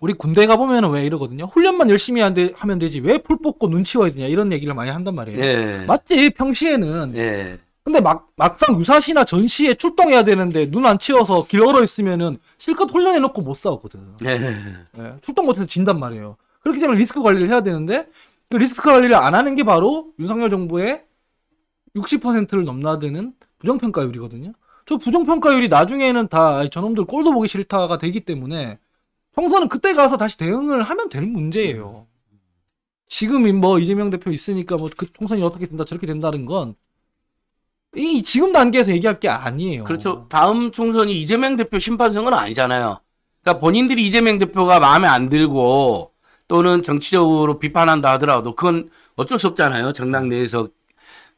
우리 군대 가 보면은 왜 이러거든요. 훈련만 열심히 하면 되지 왜 풀 뽑고 눈 치워야 되냐 이런 얘기를 많이 한단 말이에요.
예.
맞지 평시에는
예.
근데 막 막상 유사시나 전시에 출동해야 되는데 눈 안 치워서 길 얼어 있으면은 실컷 훈련해 놓고 못 싸우거든.
예.
예, 출동 못해서 진단 말이에요. 그렇기 때문에 리스크 관리를 해야 되는데 그 리스크 관리를 안 하는 게 바로 윤석열 정부의 60%를 넘나드는 부정평가율이거든요. 저 부정평가율이 나중에는 다 저놈들 꼴도 보기 싫다가 되기 때문에 총선은 그때 가서 다시 대응을 하면 되는 문제예요. 지금 뭐 이재명 대표 있으니까 뭐 그 총선이 어떻게 된다 저렇게 된다는 건 이 지금 단계에서 얘기할 게 아니에요.
그렇죠. 다음 총선이 이재명 대표 심판 선거는 아니잖아요. 그러니까 본인들이 이재명 대표가 마음에 안 들고 또는 정치적으로 비판한다 하더라도 그건 어쩔 수 없잖아요. 정당 내에서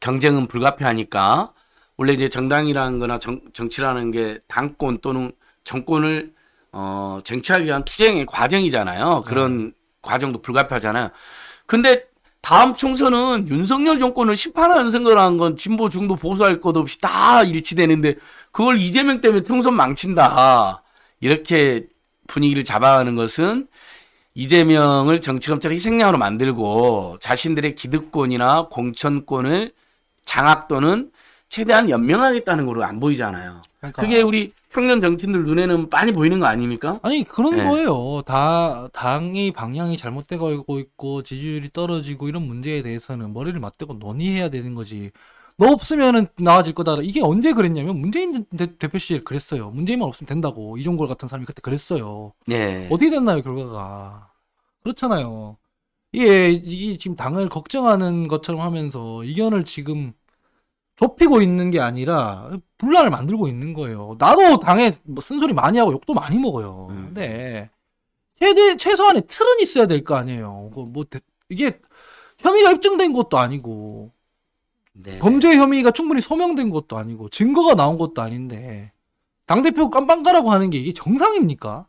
경쟁은 불가피하니까. 원래 이제 정당이라는 거나 정, 정치라는 게 당권 또는 정권을 어, 쟁취하기 위한 투쟁의 과정이잖아요. 그런 과정도 불가피하잖아요. 근데 다음 총선은 윤석열 정권을 심판하는 선거라는 건 진보 중도 보수할 것 없이 다 일치되는데 그걸 이재명 때문에 총선 망친다. 이렇게 분위기를 잡아가는 것은 이재명을 정치검찰의 희생양으로 만들고 자신들의 기득권이나 공천권을 장악 또는 최대한 연명하겠다는 거로 안 보이잖아요.
그러니까.
그게 우리 청년 정치인들 눈에는 빤히 보이는 거 아닙니까?
아니 그런
네.
거예요. 다 당이 방향이 잘못되고 있고 지지율이 떨어지고 이런 문제에 대해서는 머리를 맞대고 논의해야 되는 거지. 너 없으면은 나아질 거다. 이게 언제 그랬냐면 문재인 대, 대표 시절 그랬어요. 문재인만 없으면 된다고 이종걸 같은 사람이 그때 그랬어요.
네.
어떻게 됐나요 결과가? 그렇잖아요. 이게 이게 지금 당을 걱정하는 것처럼 하면서 이견을 지금 좁히고 있는 게 아니라 분란을 만들고 있는 거예요. 나도 당에 뭐 쓴소리 많이 하고 욕도 많이 먹어요.
음.
근데 최대 최소한의 틀은 있어야 될 거 아니에요. 대- 이게 혐의가 입증된 것도 아니고
네.
범죄 혐의가 충분히 소명된 것도 아니고 증거가 나온 것도 아닌데 당 대표 깜빵가라고 하는 게 이게 정상입니까?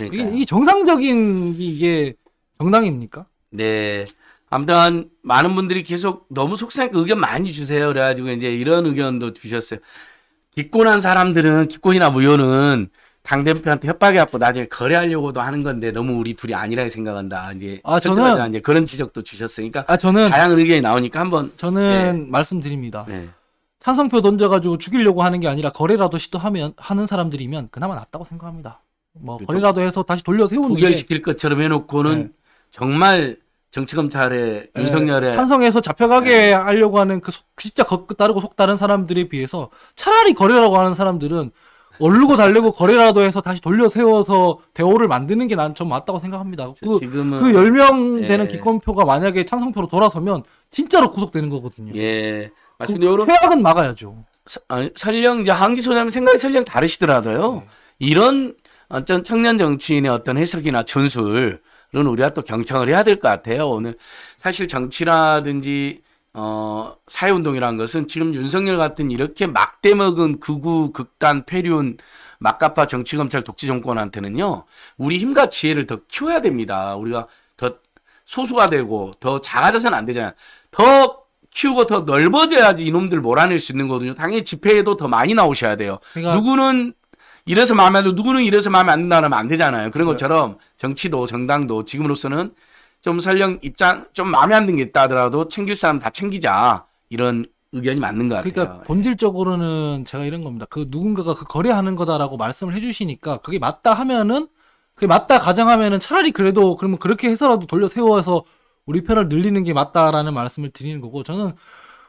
이게. 이게 정상적인 이게 정당입니까?
네. 아무튼 많은 분들이 계속 너무 속상하게 의견 많이 주세요. 그래가지고 이제 이런 의견도 주셨어요. 기권한 사람들은 기권이나 무효는 당 대표한테 협박해갖고 나중에 거래하려고도 하는 건데 너무 우리 둘이 아니라고 생각한다. 이제
아, 저는-.
이제 그런 지적도 주셨으니까
아 저는
다양한 의견이 나오니까 한번
저는 말씀드립니다.
네.
찬성표 던져가지고 죽이려고 하는 게 아니라 거래라도 시도하면 하는 사람들이면 그나마 낫다고 생각합니다. 뭐
그렇죠.
거래라도 해서 다시 돌려 세우는 게
부결시킬 것처럼 해놓고는
네.
정말 정치 검찰의
예,
윤석열의
찬성해서 잡혀가게 하려고 하는 그 속, 진짜 겉 따르고 속 다른 사람들에 비해서 차라리 거래라고 하는 사람들은 얼르고 달래고 거래라도 해서 다시 돌려 세워서 대오를 만드는 게 난 좀 맞다고 생각합니다. 그,
지금은
그 10명 되는
예.
기권표가 만약에 찬성표로 돌아서면 진짜로 구속되는 거거든요. 예그
맞습니다. 요런
최악은 막아야죠.
서- 어, 설령 이제 한기 소장님 생각이 설령 다르시더라도요.
네.
이런 어떤 청년 정치인의 어떤 해석이나 전술은 우리가 또 경청을 해야 될 것 같아요. 오늘 사실 정치라든지 어 사회운동이라는 것은 지금 윤석열 같은 이렇게 막대 먹은 극우 극단 폐륜 막가파 정치 검찰 독재 정권한테는요 우리 힘과 지혜를 더 키워야 됩니다. 우리가 더 소수가 되고 더 작아져서는 안 되잖아요. 더 키우고 더 넓어져야지 이놈들 몰아낼 수 있는 거거든요. 당연히 집회에도 더 많이 나오셔야 돼요.
그러니까
누구는 이래서 마음에 안 들고 누구는 이래서 마음에 안 든다면 안 되잖아요. 그런
네.
것처럼 정치도 정당도 지금으로서는 좀 설령 입장 좀 마음에 안 드는 게 있다 하더라도 챙길 사람 다 챙기자 이런 의견이 맞는 것 같아요.
그러니까 본질적으로는 제가 이런 겁니다. 그 누군가가 그 거래하는 거다라고 말씀을 해주시니까 그게 맞다 하면은 그게 맞다 가정하면은 차라리 그래도 그러면 그렇게 해서라도 돌려 세워서 우리 편을 늘리는 게 맞다라는 말씀을 드리는 거고 저는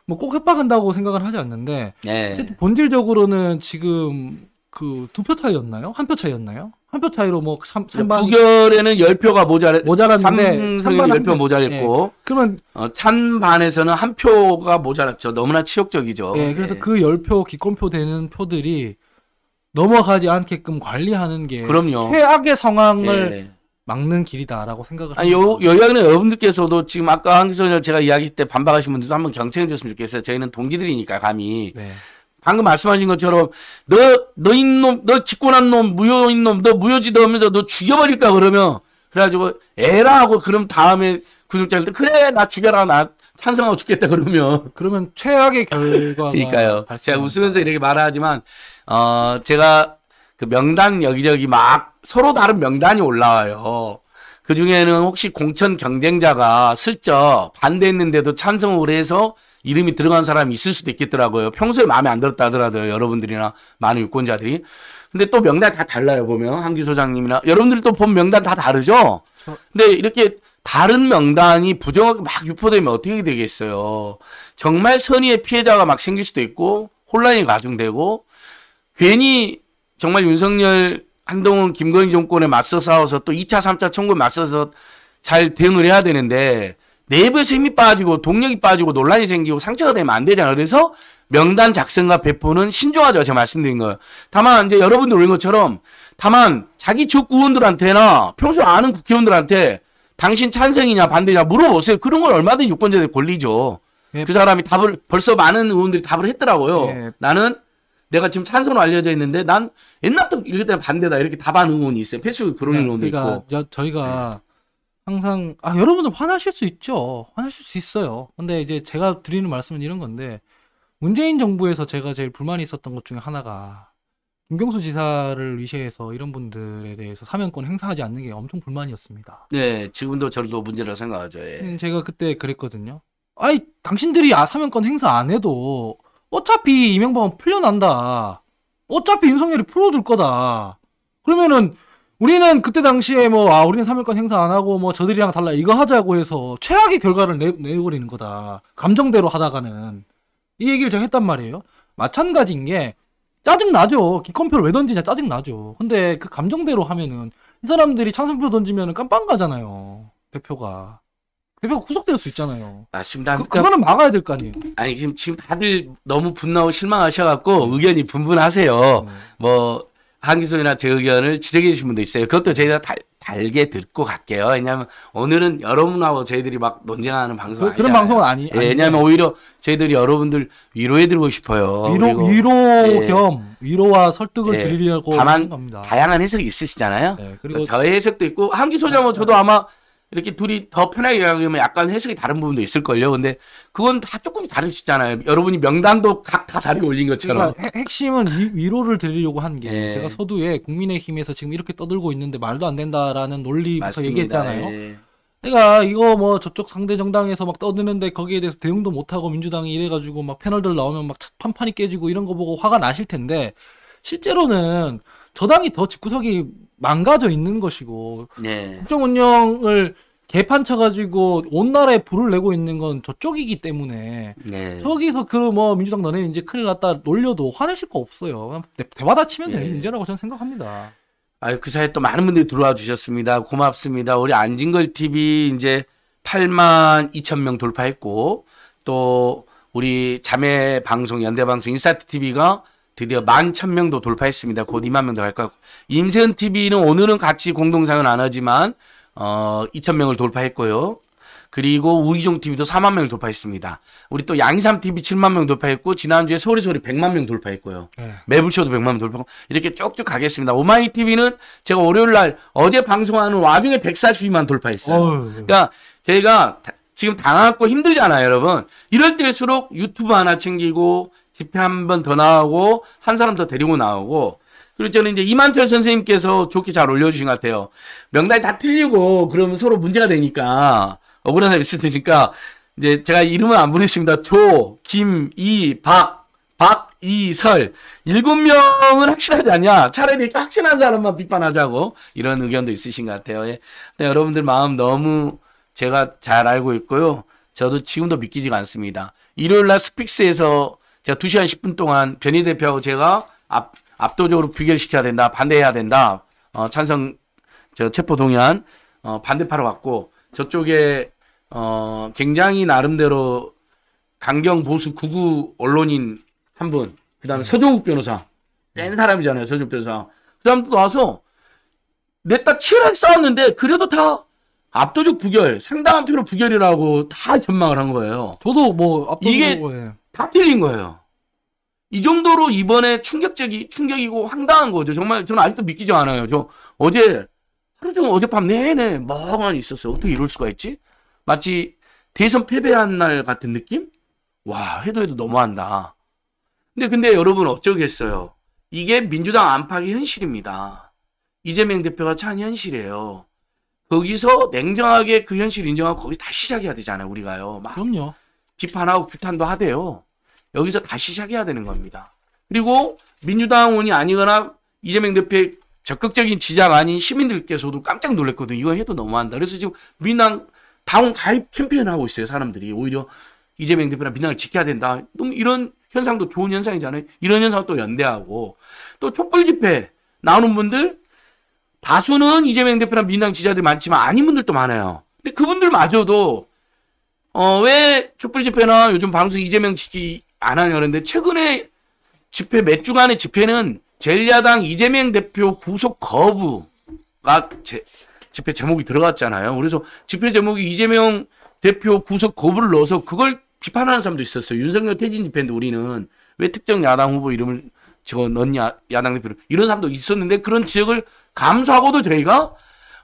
뭐 꼭 협박한다고 생각은 하지 않는데
네.
어쨌든 본질적으로는 지금 그 두 표 차이였나요? 한 표 차이였나요? 한 표 차이로 뭐 삼, 삼반
부결에는 10표가 모자랐
모자랐는데
참석이
삼반 한
10표
표-
모자랐고
그러면
어, 찬반에서는 한 표가 모자랐죠. 너무나 치욕적이죠.
예, 그래서
예.
그 10표 기권표 되는 표들이 넘어가지 않게끔 관리하는 게
그럼요.
최악의 상황을
예.
막는 길이다라고 생각을
아니, 요,
합니다.
여기는 여러분들께서도 지금 아까 헌기 소장 제가 이야기할 때 반박하신 분들도 한번 경청해 줬으면 좋겠어요. 저희는 동지들이니까 감히.
네.
방금 말씀하신 것처럼 너, 너 인 놈, 너 기권한 놈, 무효인 놈, 너 무효지도 하면서 너 죽여버릴까 그러면 그래가지고 에라 하고 그럼 다음에 구독자들 그래 나 죽여라 나 찬성하고 죽겠다 그러면
그러면 최악의 결과가
그러니까요.
발생합니다.
제가 웃으면서 이렇게 말하지만 어 제가 그 명단 여기저기 막 서로 다른 명단이 올라와요. 그 중에는 혹시 공천 경쟁자가 슬쩍 반대했는데도 찬성을 해서 이름이 들어간 사람이 있을 수도 있겠더라고요. 평소에 마음에 안 들었다 하더라도요. 여러분들이나 많은 유권자들이. 근데 또 명단 다 달라요. 보면 한기 소장님이나 여러분들이 또 본 명단 다 다르죠.
저-
근데 이렇게 다른 명단이 부정하게 막 유포되면 어떻게 되겠어요. 정말 선의의 피해자가 막 생길 수도 있고 혼란이 가중되고 괜히 정말 윤석열 한동훈 김건희 정권에 맞서 싸워서 또 2차 3차 청구에 맞서서 잘 대응을 해야 되는데 내부에서 힘이 빠지고 동력이 빠지고 논란이 생기고 상처가 되면 안 되잖아요. 그래서 명단 작성과 배포는 신중하죠. 제가 말씀드린 거예요. 다만 이제 여러분들 오는 것처럼 다만 자기 쪽 의원들한테나 평소에 아는 국회의원들한테 당신 찬성이냐 반대냐 물어보세요. 그런 걸 얼마든지 유권자들 권리죠.
예.
그 사람이 답을 벌써 많은 의원들이 답을 했더라고요.
예.
나는 내가 지금 찬성으로 알려져 있는데 난 옛날부터 이럴 때 반대다 이렇게 답하는 의원이 있어요. 페이스북에 그런
네,
의원도
그러니까
있고.
저, 저희가 항상 아 여러분들 화나실 수 있죠. 화나실 수 있어요. 근데 이제 제가 드리는 말씀은 이런 건데 문재인 정부에서 제가 제일 불만이 있었던 것 중에 하나가 김경수 지사를 위시해서 이런 분들에 대해서 사면권 행사하지 않는 게 엄청 불만이었습니다.
네, 지금도 저도 문제라고 생각하죠. 예.
음, 제가 그때 그랬거든요. 아이 당신들이 아 사면권 행사 안 해도 어차피 이명박은 풀려난다. 어차피 윤석열이 풀어줄 거다. 그러면은 우리는 그때 당시에 뭐 아 우리는 사면권 행사 안 하고 뭐 저들이랑 달라 이거 하자고 해서 최악의 결과를 내, 내버리는 거다. 감정대로 하다가는 이 얘기를 제가 했단 말이에요. 마찬가지인 게 짜증 나죠. 기권표를 왜 던지냐 짜증 나죠. 근데 그 감정대로 하면은 이 사람들이 찬성표 던지면은 깜빵 가잖아요. 대표가 대표가 구속될 수 있잖아요.
맞습니다.
그,
그러니까
그거는 막아야 될 거 아니에요.
아니 지금 지금 다들 너무 분노하고 실망하셔갖고 의견이 분분하세요.
네.
뭐 한기소이나 제 의견을 지적해 주신 분도 있어요. 그것도 저희가 달, 달게 듣고 갈게요. 왜냐하면 오늘은 여러분하고 저희들이 막 논쟁하는 방송
그. 그런 방송은 아니.
예, 왜냐하면 오히려 저희들이 여러분들 위로해드리고 싶어요.
위로
그리고
위로
예.
겸 위로와 설득을
예.
드리려고
다만
하는 겁니다.
다양한 해석이 있으시잖아요.
네, 그리고
저의 해석도 있고 한기 소장은 저도 아마 이렇게 둘이 더 편하게 이야기하면 약간 해석이 다른 부분도 있을걸요. 근데 그건 다 조금씩 다르시잖아요. 여러분이 명단도 각 다 다르게 올린 것처럼.
그러니까 핵- 핵심은 위, 위로를 드리려고 한게
예.
제가 서두에 국민의힘에서 지금 이렇게 떠들고 있는데 말도 안 된다라는 논리부터
맞습니다.
얘기했잖아요.
예.
그러니까 이거 뭐 저쪽 상대 정당에서 막 떠드는데 거기에 대해서 대응도 못 하고 민주당이 이래가지고 막 패널들 나오면 막 차- 판판이 깨지고 이런 거 보고 화가 나실 텐데 실제로는 저당이 더 집구석이 망가져 있는 것이고
예.
국정 운영을 개판 쳐가지고 온 나라에 불을 내고 있는 건 저쪽이기 때문에
네.
저기서 그 뭐 민주당 너네 이제 큰일 났다 놀려도 화내실 거 없어요. 그냥 대- 대받아 치면 되는
예.
문제라고 저는 생각합니다.
아유, 그 사이에 또 많은 분들이 들어와 주셨습니다. 고맙습니다. 우리 안진걸 TV 이제 8만 2천 명 돌파했고, 또 우리 자매 방송 연대 방송 인사이트 TV가 드디어 만 천명도 돌파했습니다. 곧 2만 명도 갈 거고 임세은 TV는 오늘은 같이 공동상은 안 하지만 어 2천 명을 돌파했고요. 그리고 우희종 TV도 4만 명을 돌파했습니다. 우리 또 양희삼 TV 7만 명 돌파했고 지난주에 서울의소리 100만 명 돌파했고요.
네.
매불쇼도 100만 명 돌파하고 이렇게 쭉쭉 가겠습니다. 오마이 TV는 제가 월요일 날 어제 방송하는 와중에 142만 돌파했어요.
어휴.
그러니까 다- 지금 당하고 힘들잖아요, 여러분. 이럴 때일수록 유튜브 하나 챙기고 집회 한 번 더 나오고 한 사람 더 데리고 나오고 그리고 저는 이제 이만철 선생님께서 좋게 잘 올려주신 것 같아요. 명단이 다 틀리고 그러면 서로 문제가 되니까 억울한 사람이 있을 테니까 이제 제가 이름은 안 부르겠습니다. 조, 김, 이, 박, 박, 이, 설 일곱 명은 확실하지 않냐? 차라리 이렇게 확실한 사람만 비판하자고 이런 의견도 있으신 것 같아요. 예. 여러분들 마음 너무 제가 잘 알고 있고요. 저도 지금도 믿기지가 않습니다. 일요일 날 스픽스에서 제가 2시간 10분 동안 변희 대표하고 제가 압, 압도적으로 부결시켜야 된다, 반대해야 된다, 어, 찬성, 저 체포 동의안, 어, 반대파로 왔고, 저쪽에, 어, 굉장히 나름대로 강경 보수 구구 언론인 한 분, 그 다음에 서정욱 변호사, 센 사람이잖아요, 서정욱 변호사. 그 사람도 나와서 냈다 치열하게 싸웠는데, 그래도 다 압도적 부결, 상당한 표로 부결이라고 다 전망을 한 거예요.
저도 뭐
이게-
예.
다 틀린 거예요. 이 정도로 이번에 충격적이 충격이고 황당한 거죠. 정말 저는 아직도 믿기지 않아요. 저 어제 하루 종일 어젯밤 내내 멍하니 있었어요. 어떻게 이럴 수가 있지? 마치 대선 패배한 날 같은 느낌? 와 해도 해도 너무한다. 근데 근데 여러분 어쩌겠어요. 이게 민주당 안팎의 현실입니다. 이재명 대표가 찬 현실이에요. 거기서 냉정하게 그 현실 인정하고 거기서 다시 시작해야 되잖아요. 우리가요. 막
그럼요.
비판하고 규탄도 하대요. 여기서 다시 시작해야 되는 겁니다. 그리고 민주당원이 아니거나 이재명 대표의 적극적인 지지자가 아닌 시민들께서도 깜짝 놀랐거든요. 이거 해도 너무한다. 그래서 지금 민당 당원 가입 캠페인을 하고 있어요. 사람들이 오히려 이재명 대표나 민당을 지켜야 된다. 이런 현상도 좋은 현상이잖아요. 이런 현상 또 연대하고 또 촛불 집회 나오는 분들 다수는 이재명 대표나 민당 지지자들이 많지만 아닌 분들도 많아요. 근데 그분들마저도 어, 왜 촛불 집회나 요즘 방송 이재명 지키 안 하냐 그러는데 최근에 집회 몇 주간의 집회는 제1야당 이재명 대표 구속 거부가 제, 집회 제목이 들어갔잖아요. 그래서 집회 제목이 이재명 대표 구속 거부를 넣어서 그걸 비판하는 사람도 있었어요. 윤석열 퇴진 집회인데 우리는 왜 특정 야당 후보 이름을 집어 넣냐 야당 대표를 이런 사람도 있었는데 그런 지적을 감수하고도 저희가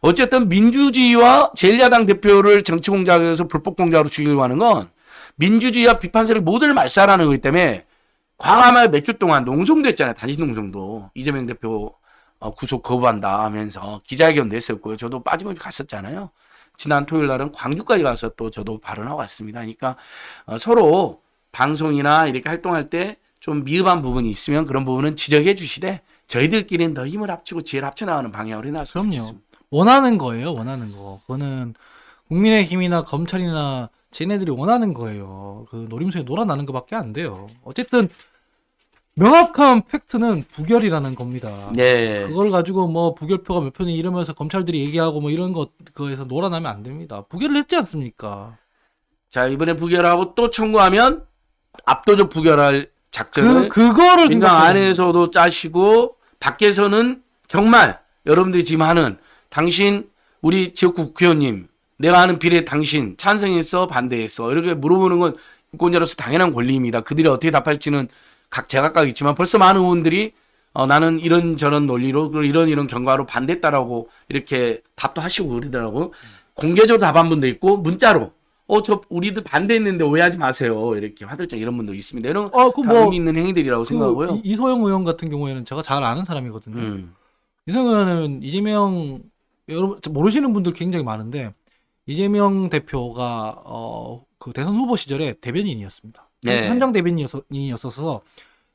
어쨌든 민주주의와 제1야당 대표를 정치 공작에서 불법 공작으로 죽이려고 하는 건 민주주의와 비판 세력 모두를 말살하는 거기 때문에 광화말 몇주 동안 농성됐잖아요. 단신 농성도 이재명 대표 어, 구속 거부한다 하면서 기자회견도 했었고요. 저도 빠짐없이 갔었잖아요. 지난 토요일 날은 광주까지 가서 또 저도 발언하고 왔습니다. 그러니까 어, 서로 방송이나 이렇게 활동할 때 좀 미흡한 부분이 있으면 그런 부분은 지적해 주시되 저희들끼리는 더 힘을 합치고 지혜를 합쳐 나가는 방향으로 해놨으면
그럼요.
좋겠습니다.
원하는 거예요. 원하는 거. 그거는 국민의힘이나 검찰이나 쟤네들이 원하는 거예요. 그 노림수에 놀아나는 것밖에 안 돼요. 어쨌든 명확한 팩트는 부결이라는 겁니다.
네.
그걸 가지고 뭐 부결표가 몇 표니 이러면서 검찰들이 얘기하고 뭐 이런 것 그거에서 놀아나면 안 됩니다. 부결을 했지 않습니까?
자 이번에 부결하고 또 청구하면 압도적 부결할
그
작전을
그거를
민당 안에서도 짜시고 밖에서는 정말 여러분들이 지금 하는 당신 우리 지역구 국회의원님 내가 하는 비례 당신 찬성했어 반대했어 이렇게 물어보는 건 유권자로서 당연한 권리입니다. 그들이 어떻게 답할지는 각 제각각 있지만 벌써 많은 의원들이 어, 나는 이런 저런 논리로 이런 이런 경과로 반대했다라고 이렇게 답도 하시고 그러더라고요. 공개적으로 답한 분도 있고 문자로 어 저 우리들 반대했는데 오해하지 마세요 이렇게 화들짝 이런 분도 있습니다. 이런
어,
그다
뭐,
있는 행위들이라고
그
생각하고요.
이- 이소영 의원 같은 경우에는 제가 잘 아는 사람이거든요.
음.
이소영 의원은 이재명 여러분 모르시는 분들 굉장히 많은데 이재명 대표가 어 그 대선 후보 시절에 대변인이었습니다.
네.
현장 대변인이었어서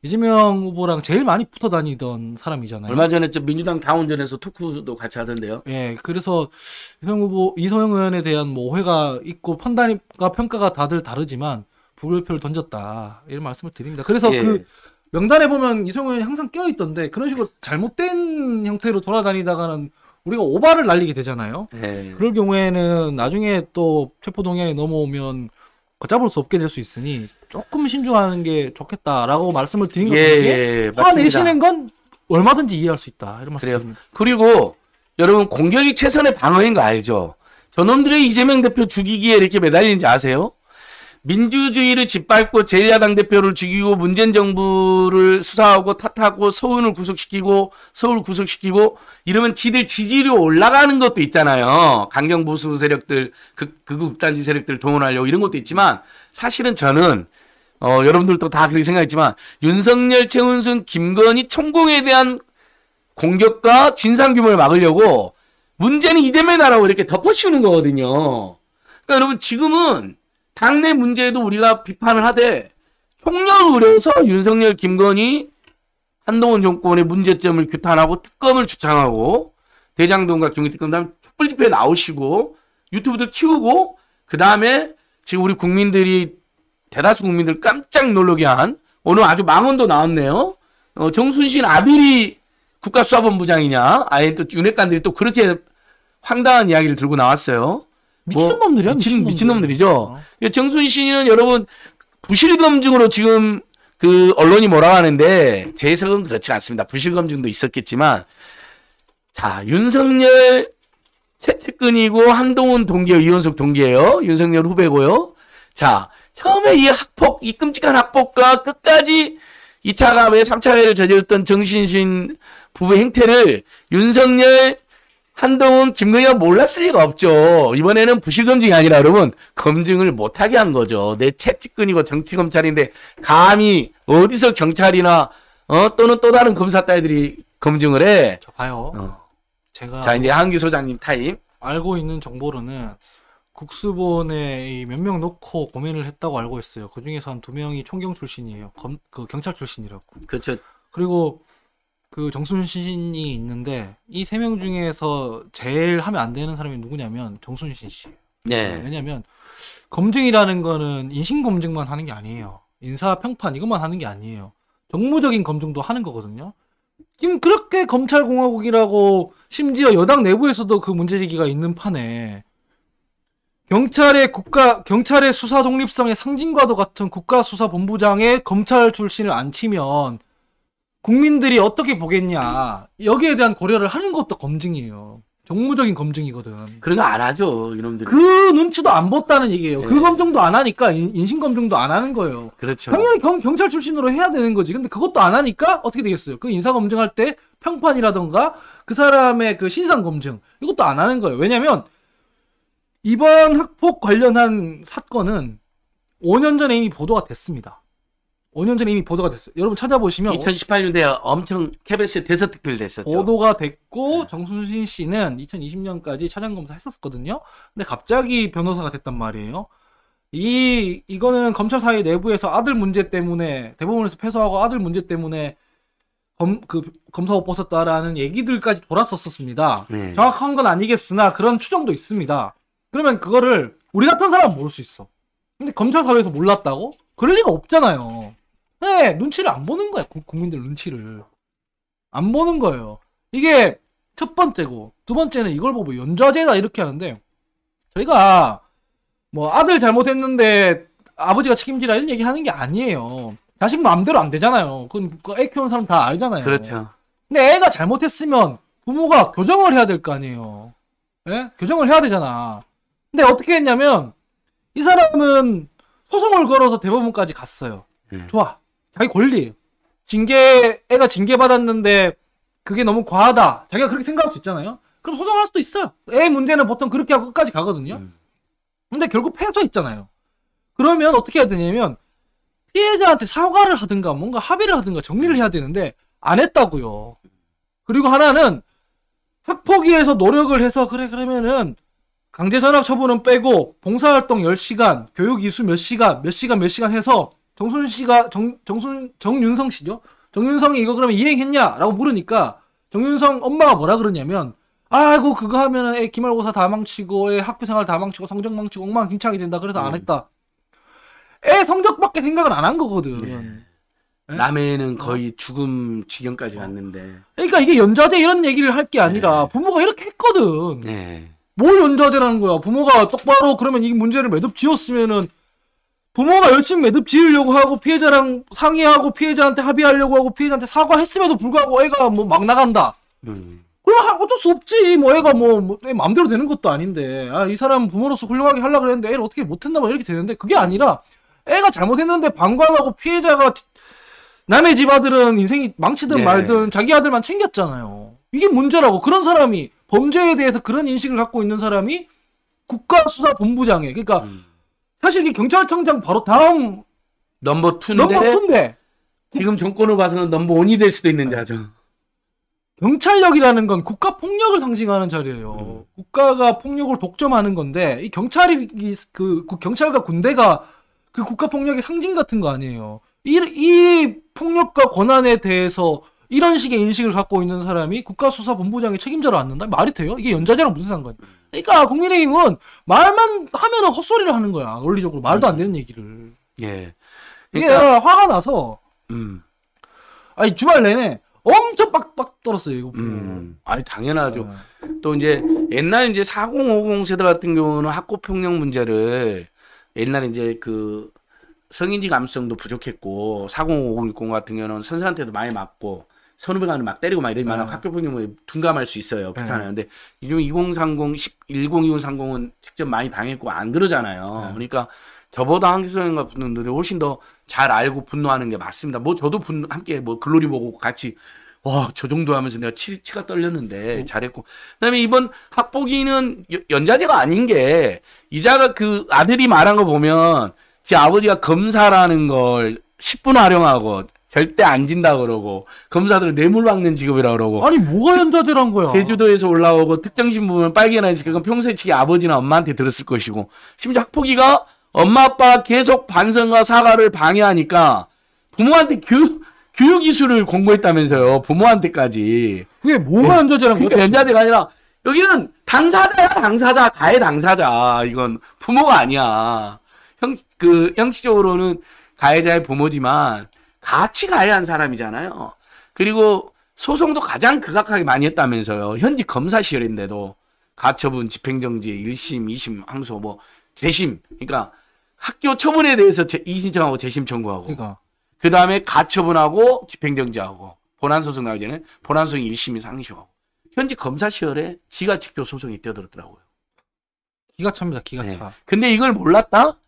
이재명 후보랑 제일 많이 붙어 다니던 사람이잖아요.
얼마 전에 저 민주당 당원전에서 토크도 같이 하던데요.
예, 그래서 이소영 후보, 이소영 의원에 대한 뭐 오해가 있고 판단과 평가가 다들 다르지만 부결표를 던졌다 이런 말씀을 드립니다. 그래서
예.
그 명단에 보면 이소영 의원이 항상 껴 있던데 그런 식으로 잘못된 형태로 돌아다니다가는 우리가 오바를 날리게 되잖아요.
예.
그럴 경우에는 나중에 또 체포동의안이 넘어오면 걷잡을 수 없게 될 수 있으니 조금 신중하는 게 좋겠다라고 말씀을 드린 것
예,
동시에
예.
화내시는 건 얼마든지 이해할 수 있다 이런 말씀
그래요.
드립니다.
그리고 여러분 공격이 최선의 방어인 거 알죠? 저놈들의 이재명 대표 죽이기에 이렇게 매달리는지 아세요? 민주주의를 짓밟고 제1야당 대표를 죽이고 문재인 정부를 수사하고 탓하고 서울을 구속시키고 서울 구속시키고 이러면 지들 지지율이 올라가는 것도 있잖아요. 강경 보수 세력들, 극, 극단지 세력들 동원하려고 이런 것도 있지만 사실은 저는 어, 여러분들도 다 그렇게 생각했지만 윤석열, 최은순, 김건희 총공에 대한 공격과 진상 규모를 막으려고 문제는 이재명 나라고 이렇게 덮어씌우는 거거든요. 그러니까 여러분 지금은 당내 문제에도 우리가 비판을 하되 총력을 그려서 윤석열, 김건희, 한동훈 정권의 문제점을 규탄하고 특검을 주창하고 대장동과 경기 특검 다음 촛불 집회에 나오시고 유튜브들 키우고 그 다음에 지금 우리 국민들이 대다수 국민들 깜짝 놀라게 한 오늘 아주 망언도 나왔네요. 어, 정순신 아들이 국가수사본부장이냐? 아예 또 윤핵관들이 또 그렇게 황당한 이야기를 들고 나왔어요.
미친놈들이야
미친,
미친놈들.
미친놈들이죠. 정순신은 여러분 부실 검증으로 지금 그 언론이 뭐라 하는데 제 해석은 그렇지 않습니다. 부실 검증도 있었겠지만 자 윤석열 최측근이고 한동훈 동기예요. 이원석 동기예요. 윤석열 후배고요. 자 처음에 이 학폭 이 끔찍한 학폭과 끝까지 2차 가해 3차 가해를 저질렀던 정신신 부부 행태를 윤석열 한동훈, 김건희가 몰랐을 리가 없죠. 이번에는 부실 검증이 아니라 여러분 검증을 못하게 한 거죠. 내 채찍근이고 정치 검찰인데 감히 어디서 경찰이나 어 또는 또 다른 검사 따위들이 검증을 해.
자, 봐요.
어.
제가
자 이제 한기 소장님 타임.
알고 있는 정보로는 국수본에 몇 명 놓고 고민을 했다고 알고 있어요. 그 중에서 한 두 명이 총경 출신이에요. 검, 그 경찰 출신이라고.
그렇죠.
그리고 그 정순신이 있는데 이 세 명 중에서 제일 하면 안 되는 사람이 누구냐면 정순신 씨.
네.
왜냐면 검증이라는 거는 인신 검증만 하는 게 아니에요. 인사 평판 이것만 하는 게 아니에요. 정무적인 검증도 하는 거거든요. 지금 그렇게 검찰 공화국이라고 심지어 여당 내부에서도 그 문제 제기가 있는 판에 경찰의 국가 경찰의 수사 독립성의 상징과도 같은 국가 수사 본부장의 검찰 출신을 안 치면 국민들이 어떻게 보겠냐 여기에 대한 고려를 하는 것도 검증이에요. 정무적인 검증이거든.
그런 거 안 하죠 이놈들이.
그 눈치도 안 봤다는 얘기예요. 그
네.
검증도 안 하니까 인- 인신 검증도 안 하는 거예요.
그렇죠.
당연히 경, 경찰 출신으로 해야 되는 거지. 근데 그것도 안 하니까 어떻게 되겠어요? 그 인사 검증할 때 평판이라던가 그 사람의 그 신상 검증 이것도 안 하는 거예요. 왜냐면 이번 학폭 관련한 사건은 5년 전에 이미 보도가 됐습니다. 5년 전에 이미 보도가 됐어요. 여러분 찾아보시면
2018년에 엄청 KBS 대서특필 됐었죠.
보도가 됐고
네.
정순신 씨는 2020년까지 차장 검사 했었거든요. 근데 갑자기 변호사가 됐단 말이에요. 이 이거는 검찰 사회 내부에서 아들 문제 때문에 대법원에서 패소하고 아들 문제 때문에 검 그 검사옷 벗었다라는 얘기들까지 돌았었습니다.
네.
정확한 건 아니겠으나 그런 추정도 있습니다. 그러면 그거를 우리 같은 사람은 모를 수 있어. 근데 검찰 사회에서 몰랐다고? 그럴 리가 없잖아요. 네, 눈치를 안 보는 거야. 국- 국민들 눈치를. 안 보는 거예요. 이게 첫 번째고, 두 번째는 이걸 보고 연좌제다 이렇게 하는데, 저희가 뭐 아들 잘못했는데 아버지가 책임지라 이런 얘기 하는 게 아니에요. 자식 마음대로 안 되잖아요. 그건 그애 키우는 사람 다 알잖아요.
그렇죠.
근데 애가 잘못했으면 부모가 교정을 해야 될 거 아니에요. 예? 교정을 해야 되잖아. 근데 어떻게 했냐면 이 사람은 소송을 걸어서 대법원까지 갔어요.
음.
좋아. 자기 권리. 징계 애가 징계 받았는데 그게 너무 과하다. 자기가 그렇게 생각할 수 있잖아요. 그럼 소송할 수도 있어요. 애 문제는 보통 그렇게 하고 끝까지 가거든요.
음.
근데 결국 패소했잖아요. 그러면 어떻게 해야 되냐면 피해자한테 사과를 하든가 뭔가 합의를 하든가 정리를 해야 되는데 안 했다고요. 그리고 하나는 학폭위에서 노력을 해서 그래 그러면은 강제 전학 처분은 빼고 봉사활동 10시간, 교육 이수 몇 시간, 몇 시간 몇 시간 해서 정순 씨가 정 정순 정윤성 씨죠. 정윤성이 이거 그러면 이행했냐 라고 물으니까 정윤성 엄마가 뭐라 그러냐면 아이고 그거 하면은 애 기말고사 다 망치고 애 학교 생활 다 망치고 성적 망치고 엉망진창이 된다 그래서 안
음.
했다. 애 성적밖에 생각을 안 한 거거든.
네.
네?
남해는 거의 죽음 지경까지
어.
갔는데.
그러니까 이게 연좌제 이런 얘기를 할 게 아니라
네.
부모가 이렇게 했거든.
네.
뭘 연좌제라는 거야? 부모가 똑바로 그러면 이 문제를 매듭 지었으면은 부모가 열심히 매듭 지으려고 하고 피해자랑 상의하고 피해자한테 합의하려고 하고 피해자한테 사과했음에도 불구하고 애가 뭐 막 나간다.
음.
그럼 하- 어쩔 수 없지. 뭐 애가 뭐, 뭐애 마음대로 되는 것도 아닌데. 아, 이 사람 부모로서 훌륭하게 하려고 그랬는데 애를 어떻게 못했나 봐 이렇게 되는데 그게 아니라 애가 잘못했는데 방관하고 피해자가 남의 집 아들은 인생이 망치든
네.
말든 자기 아들만 챙겼잖아요. 이게 문제라고. 그런 사람이 범죄에 대해서 그런 인식을 갖고 있는 사람이 국가수사본부장에 그러니까
음.
사실 이 경찰청장 바로 다음
number two인데
number 2인데
지금 정권을 봐서는 number one이 될 수도 있는데 아주.
경찰력이라는 건 국가 폭력을 상징하는 자리예요.
음.
국가가 폭력을 독점하는 건데 이 경찰이 이- 그, 그 경찰과 군대가 그 국가 폭력의 상징 같은 거 아니에요. 이, 이 폭력과 권한에 대해서 이런 식의 인식을 갖고 있는 사람이 국가수사본부장의 책임자로 앉는다? 말이 돼요? 이게 연좌제랑 무슨 상관이야? 그러니까 국민의힘은 말만 하면은 헛소리를 하는 거야. 논리적으로 말도 안 되는 얘기를.
예.
이게
그러니까
화가 나서
음.
아니 주말 내내 엄청 빡빡 떨었어요 이거.
음. 아니 당연하죠.
네.
또 이제 옛날 이제 4050 세대 같은 경우는 학교 폭력 문제를 옛날에 이제 그 성인지 감수성도 부족했고 4050 같은 경우는 선생한테도 많이 맞고 선후배가 막 때리고 막 이러면
네.
학교 폭력을 둔감할 수 있어요.
네.
그렇잖아요. 근데 요즘 2030, 10, 10, 2030은 직접 많이 당했고 안 그러잖아요.
네.
그러니까 저보다 한기소년과 분들이 훨씬 더 잘 알고 분노하는 게 맞습니다. 뭐 저도 분 함께 뭐 글로리 보고 같이 와 저 정도 하면서 내가 치, 치가 떨렸는데 잘했고 그다음에 이번 학폭위는 여- 연좌제가 아닌 게 이자가 그 아들이 말한 거 보면 제 아버지가 검사라는 걸 10분 활용하고 절대 안 진다 그러고 검사들은 뇌물 막는 직업이라 그러고
아니 뭐가 연좌제란 거야?
제주도에서 올라오고 특정 신분을 빨개 나니까 그건 평소에 지금 아버지나 엄마한테 들었을 것이고 심지어 학폭위가 엄마 아빠가 계속 반성과 사과를 방해하니까 부모한테 교육 교육 기술을 공부했다면서요 부모한테까지.
그게 뭐가 연좌제란 거야?
그러니까 연자제가 아니라 여기는 당사자야 당사자. 가해 당사자. 이건 부모가 아니야. 형 그 형식적으로는 가해자의 부모지만 같이 가해한 사람이잖아요 그리고 소송도 가장 극악하게 많이 했다면서요 현직 검사 시절인데도 가처분 집행정지 1심 2심 항소 뭐 재심 그러니까 학교 처분에 대해서 재, 이신청하고 재심 청구하고
그러니까
그 다음에 가처분하고 집행정지하고 본안 소송 나오기 전에 본안 소송 1심이 상시하고 현재 검사 시절에 지가 직접 소송이 뛰어들었더라고요.
기가 찹니다. 기가
네.
차.
근데 이걸 몰랐다?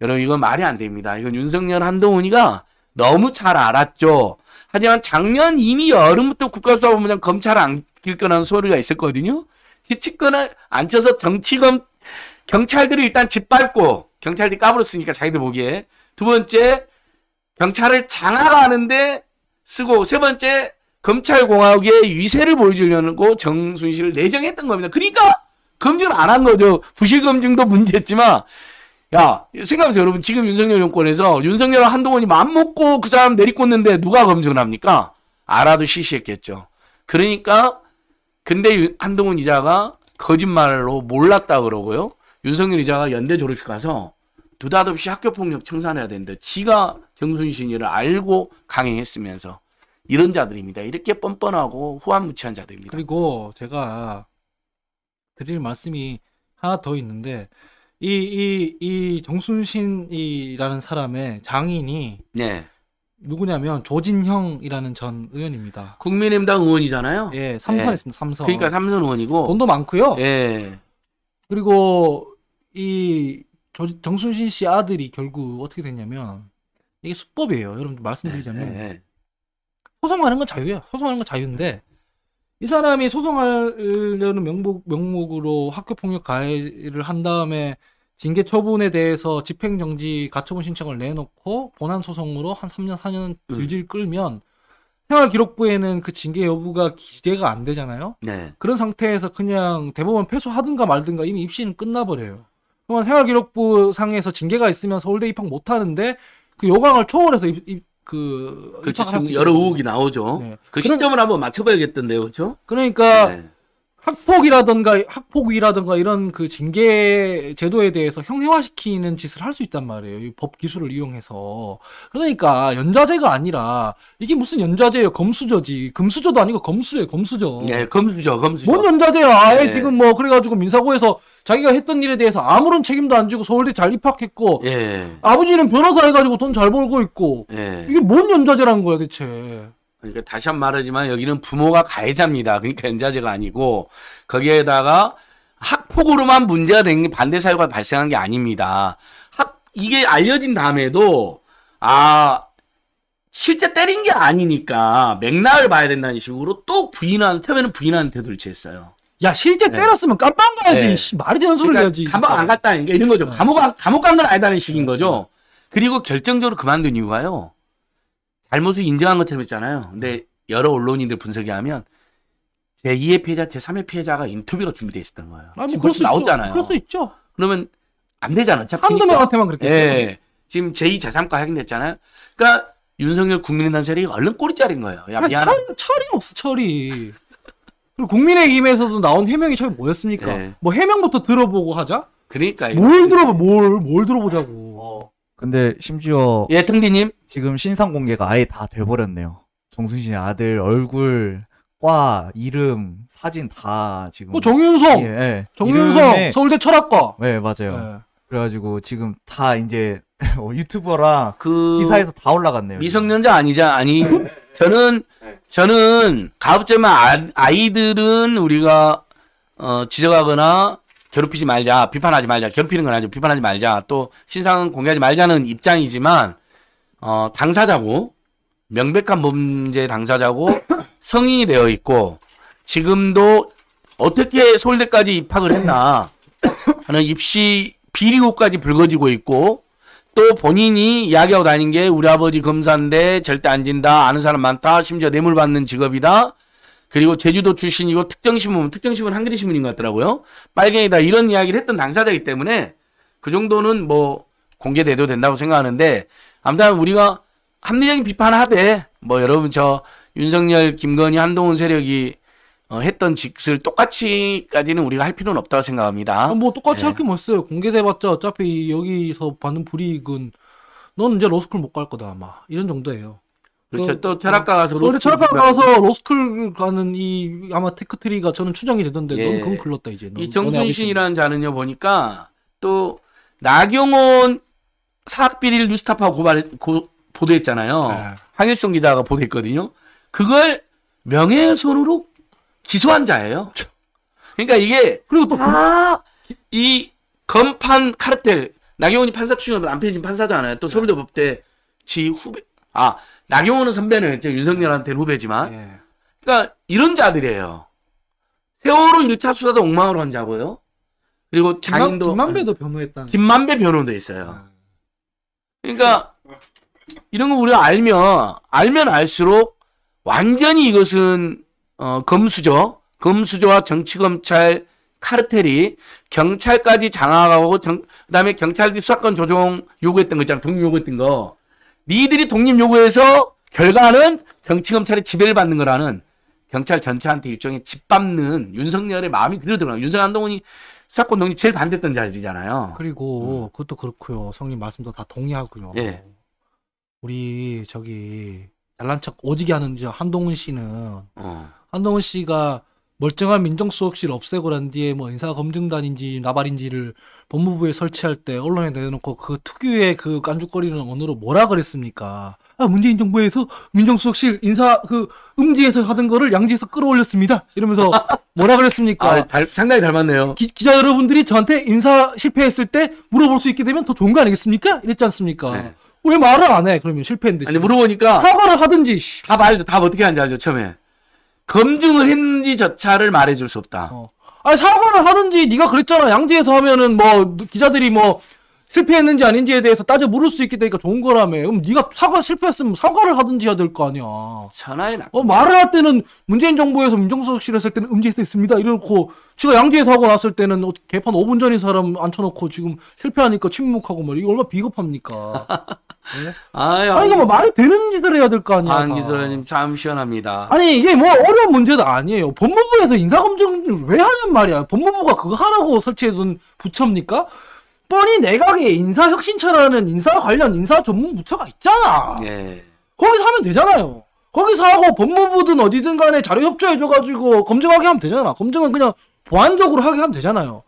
여러분 이건 말이 안 됩니다. 이건 윤석열 한동훈이가 너무 잘 알았죠. 하지만 작년 이미 여름부터 국가수사본부장 검찰을 안길 거라는 소리가 있었거든요. 지치권을 안 쳐서 정치검 경찰들이 일단 짓밟고 경찰들이 까불었으니까 자기들 보기에 두 번째 경찰을 장악하는데 쓰고 세 번째 검찰공화국의 위세를 보여주려고 정순실을 내정했던 겁니다. 그러니까 검증을 안 한 거죠. 부실 검증도 문제였지만 야 생각해보세요 여러분 지금 윤석열 정권에서 윤석열 한동훈이 맘먹고 그 사람 내리꽂는데 누가 검증을 합니까? 알아도 시시했겠죠. 그러니까 근데 유- 한동훈 이자가 거짓말로 몰랐다 그러고요. 윤석열 이자가 연대 졸업식 가서 느닷없이 학교폭력 청산해야 되는데 지가 정순신이를 알고 강행했으면서 이런 자들입니다. 이렇게 뻔뻔하고 후한무치한 자들입니다.
그리고 제가 드릴 말씀이 하나 더 있는데 이 이 이 정순신이라는 사람의 장인이
네.
누구냐면 조진형이라는 전 의원입니다.
국민의힘당 의원이잖아요.
예, 삼선했습니다. 삼선.
그러니까 삼선 의원이고.
돈도 많고요.
예.
그리고 이 조- 정순신 씨 아들이 결국 어떻게 됐냐면 이게 수법이에요. 여러분 말씀드리자면
예.
소송하는 건 자유야. 소송하는 건 자유인데 이 사람이 소송하려는 명목 명목으로 학교 폭력 가해를 한 다음에 징계 처분에 대해서 집행정지 가처분 신청을 내놓고 본안 소송으로 한 3년 4년
음.
질질 끌면 생활기록부에는 그 징계 여부가 기재가 안 되잖아요.
네.
그런 상태에서 그냥 대법원 패소하든가 말든가 이미 입시는 끝나버려요. 그러면 생활기록부 상에서 징계가 있으면 서울대 입학 못 하는데 그 요강을 초월해서 입, 입- 그
그렇죠. 여러. 의혹이 나오죠.
네.
그
그럼-
시점을 한번 맞춰봐야겠던데요, 그렇죠?
그러니까
네.
학폭이라든가 학폭이라든가 이런 그 징계 제도에 대해서 형해화시키는 짓을 할 수 있단 말이에요. 이법 기술을 이용해서. 그러니까 연좌제가 아니라 이게 무슨 연좌제예요? 검수저지. 금수저도 아니고 검수예요. 검수저.
네, 검수죠, 검수죠.
뭔 연좌제야? 아예
네.
지금 뭐 그래가지고 민사고에서 자기가 했던 일에 대해서 아무런 책임도 안 지고 서울대 잘 입학했고
예,
아버지는 변호사 해가지고 돈 잘 벌고 있고
예.
이게 뭔 연좌제라는 거야 대체?
그러니까 다시 한 번 말하지만 여기는 부모가 가해자입니다. 그러니까 연좌제가 아니고 거기에다가 학폭으로만 문제가 된 게 반대 사유가 발생한 게 아닙니다. 학 이게 알려진 다음에도 아 실제 때린 게 아니니까 맥락을 봐야 된다는 식으로 또 부인하는 처음에는 부인하는 태도를 취했어요.
야 실제
네.
때렸으면 깜빵 가야지.
네.
씨, 말이 되는 소리를
그러니까
해야지.
감옥 안 갔다는 게 이런 거죠. 감옥 안, 감옥 간 건 아니다는 식인 거죠. 그리고 결정적으로 그만둔 이유가요. 잘못을 인정한 것처럼 했잖아요. 근데 여러 언론인들 분석에 하면 제2의 피해자, 제3의 피해자가 인터뷰가 준비돼 있었던 거예요.
아니, 뭐 그럴 수
나오잖아요.
있죠. 그럴 수 있죠.
그러면 안 되잖아. 어차피.
한두 명한테만 그렇게.
예. 지금 제2, 제3과 확인됐잖아요. 그러니까 윤석열 국민의당 세력이 얼른 꼬리 자린 거예요. 야,
아,
미안하다.
철, 철이 없어 철이. 그리고 국민의힘에서도 나온 해명이 처음에 뭐였습니까?
네.
뭐 해명부터 들어보고 하자.
그러니까.
뭘 들어봐 뭘뭘 들어보자고.
근데 심지어
예, 통디님.
지금 신상 공개가 아예 다 돼버렸네요. 정순신의 아들 얼굴, 과, 이름, 사진 다 지금.
뭐 정윤성,
예, 예.
정윤성
이름에-
서울대 철학과.
네 맞아요.
예.
그래가지고 지금 다 이제 (laughs) 어, 유튜버랑
그.
기사에서 다 올라갔네요.
미성년자 아니자 아니 저는 저는 가급적이면 아, 이들은 우리가 어 지적하거나 괴롭히지 말자 비판하지 말자 괴롭히는 건 아니죠 비판하지 말자 또 신상 공개하지 말자는 입장이지만 어 당사자고 명백한 범죄 당사자고 (coughs) 성인이 되어 있고 지금도 어떻게 서울대까지 입학을 했나 하는 입시 비리고까지 불거지고 있고 또 본인이 이야기하고 다닌 게 우리 아버지 검사인데 절대 안 진다. 아는 사람 많다. 심지어 뇌물 받는 직업이다. 그리고 제주도 출신이고 특정신문, 특정신문 한겨레 신문인 것 같더라고요. 빨갱이다. 이런 이야기를 했던 당사자이기 때문에 그 정도는 뭐 공개돼도 된다고 생각하는데 아무튼 우리가 합리적인 비판을 하되 뭐 여러분 저 윤석열, 김건희, 한동훈 세력이 어, 했던 짓을 똑같이까지는 우리가 할 필요는 없다고 생각합니다.
아, 뭐 똑같이
네.
할게뭐 있어요. 공개돼봤자 어차피 여기서 받는 불이익은 넌 이제 로스쿨 못 갈 거다 아마 이런 정도예요.
그렇죠.
그-
또 철학과 가서
서울대
로스쿨
철학과
공부하고
가서 로스쿨 가는 이 아마 tech tree가 저는 추정이 되던데
예.
넌 그건 글렀다 이제. 넌-
이 정순신이라는 자는요 보니까 또 나경원 사학비리를 뉴스타파 고발 고, 보도했잖아요.
예.
황일성 기자가 보도했거든요. 그걸 명예훼손으로 기소한 자예요. 그러니까 이게
그리고 또 그-
다 이 검판 카르텔 나경원이 판사 출신으로 남편이 지금 판사잖아요. 또 서울대 법대 지 후배 아 나경원은 선배는 했죠. 윤석열한테는 후배지만
예.
그러니까 이런 자들이에요. 세월호 1차 수사도 엉망으로 한 자고요. 그리고 장인도
김만배도 변호했다는.
김만배 변호도 있어요.
아.
그러니까 이런 거 우리가 알면 알면 알수록 완전히 이것은 어, 검수죠. 검수조와 정치 검찰 카르텔이 경찰까지 장악하고 정, 그다음에 경찰들이 수사권 조정 요구했던 거 있잖아. 독립 요구했던 거. 니들이 독립 요구해서 결과는 정치 검찰의 지배를 받는 거라는 경찰 전체한테 일종의 짓밟는 윤석열의 마음이 그대로 들어요. 윤석 한동훈이 수사권 독립 제일 반대했던 자들이잖아요.
그리고 그것도 그렇고요. 성님 말씀도 다 동의하고요.
예.
우리 저기 잘난 척 오지게 하는 저 한동훈 씨는
어.
한동훈 씨가 멀쩡한 민정수석실 없애고 난 뒤에 뭐 인사검증단인지 나발인지를 법무부에 설치할 때 언론에 내놓고 그 특유의 그 깐죽거리는 언어로 뭐라 그랬습니까? 아 문재인 정부에서 민정수석실 인사 그 음지에서 하던 거를 양지에서 끌어올렸습니다. 이러면서 뭐라 그랬습니까?
아, 달- 상당히 닮았네요.
기, 자 여러분들이 저한테 인사 실패했을 때 물어볼 수 있게 되면 더 좋은 거 아니겠습니까? 이랬지 않습니까?
네.
왜 말을 안 해? 그러면 실패했는데.
아니 물어보니까
사과를 하든지. 씨.
답 알죠. 답 어떻게 하는지 알죠. 처음에 검증을 했는지조차를 말해줄 수 없다.
어. 아니 사과를 하든지 네가 그랬잖아. 양지에서 하면은 뭐 기자들이 뭐 실패했는지 아닌지에 대해서 따져 물을 수 있게 되니까 좋은 거라며. 그럼 네가 사과 실패했으면 사과를 하든지 해야 될 거 아니야.
천하의 나.
어, 말을 할 때는 문재인 정부에서 민정수석실 했을 때는 음지했습니다. 이러놓고 지가 양지에서 하고 났을 때는 어, 개판 5분 전인 사람 앉혀놓고 지금 실패하니까 침묵하고 뭐 이게 얼마나 비겁합니까? (laughs)
아유,
아니 이게 뭐 말이 되는 짓을 해야 될 거 아니야. 다.
안기소장님 참 시원합니다.
아니 이게 뭐 어려운 문제도 아니에요. 법무부에서 인사검증을 왜 하냔 말이야. 법무부가 그거 하라고 설치해둔 부처입니까? 뻔히 내각에 인사혁신처라는 인사 관련 인사 전문 부처가 있잖아.
예.
거기서 하면 되잖아요. 거기서 하고 법무부든 어디든 간에 자료 협조해줘가지고 검증하게 하면 되잖아. 검증은 그냥 보안적으로 하게 하면 되잖아요.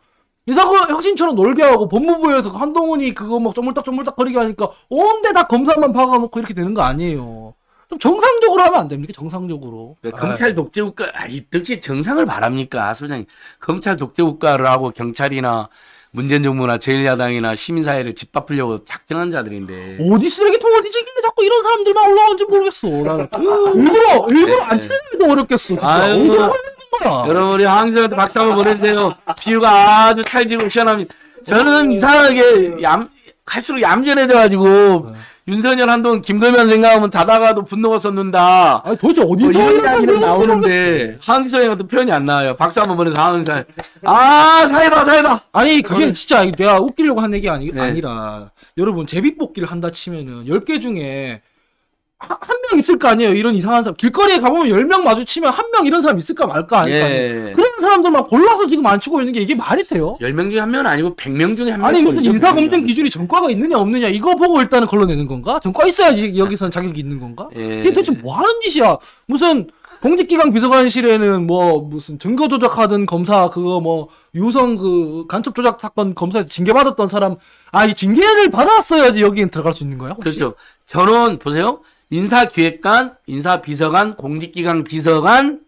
인사혁신처럼 놀게 하고 법무부에서 한동훈이 그거 막 쪼물딱 쪼물딱 거리게 하니까 온데 다 검사만 박아놓고 이렇게 되는 거 아니에요. 좀 정상적으로 하면 안 됩니까? 정상적으로.
왜 검찰 독재 국가, 아, 이 특히 정상을 바랍니까, 소장님? 검찰 독재 국가를 하고 경찰이나 문재인 정부나 제1야당이나 시민사회를 짓바꾸려고 작정한 자들인데.
어디 쓰레기통 어디 지 길래 자꾸 이런 사람들만 올라오는지 모르겠어. 나는 (laughs) 일부러 일부러 안 치는 도 어렵겠어. 진짜.
아유,
거야?
여러분, 우리 황수한테 박수 한번 보내주세요. 비유가 아주 찰지고 시원합니다. 저는 이상하게 얌, 갈수록 얌전해져가지고, 윤석열 한동 김건현 생각하면 자다가도 분노가 솟는다.
아니 도대체
뭐
어디서
이런
하는
이야기는
거야?
나오는데 황기성이 같은 표현이 안 나와요. 박수 한번 보내서 황기성. 아 사이다 사이다.
아니 그게 진짜 내가 웃기려고 한 얘기 아니,
네.
아니라 여러분 제비뽑기를 한다 치면은 10개 중에 한 명 있을 거 아니에요 이런 이상한 사람 길거리에 가보면 10명 마주치면 한 명 이런 사람 있을까 말까 아닐까
예.
그런 사람들만 골라서 지금 안 치고 있는 게 이게 말이 돼요?
10명 중에 한 명은 아니고 100명 중에 한 명.
아니 무슨 인사검증 기준이 전과가 있느냐 없느냐 이거 보고 일단은 걸러내는 건가? 전과 있어야지 여기선 자격이 있는 건가?
예.
이게 도대체 뭐 하는 짓이야? 무슨 공직기강 비서관실에는 뭐 무슨 증거 조작하던 검사 그거 뭐 유성 그 간첩 조작 사건 검사에서 징계 받았던 사람 아 이 징계를 받았어야지 여기엔 들어갈 수 있는 거야? 혹시?
그렇죠. 저는 보세요. 인사기획관, 인사비서관, 공직기강 비서관,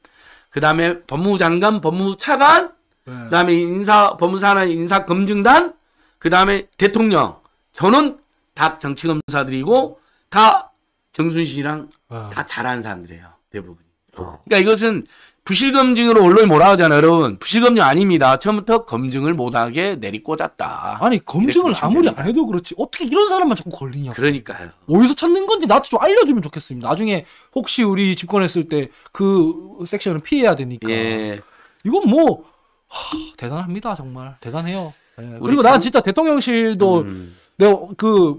그 다음에 법무부 장관, 법무부 차관,
네.
그 다음에 인사, 법무사나 인사검증단, 그 다음에 대통령. 저는 다 정치검사들이고, 다 정순신이랑
아.
다 잘하는 사람들이에요. 대부분. 그러니까 이것은 부실검증으로 언론이 뭐라 하잖아요, 여러분. 부실검증 아닙니다. 처음부터 검증을 못하게 내리꽂았다.
아니 검증을 아무리 안 해도 그렇지 어떻게 이런 사람만 자꾸 걸리냐고
그러니까요.
어디서 찾는 건지 나한테 좀 알려주면 좋겠습니다 나중에 혹시 우리 집권했을 때 그 섹션을 피해야 되니까
예.
이건 뭐 하, 대단합니다 정말 대단해요 예. 그리고 난
당-
진짜 대통령실도
음.
내가 그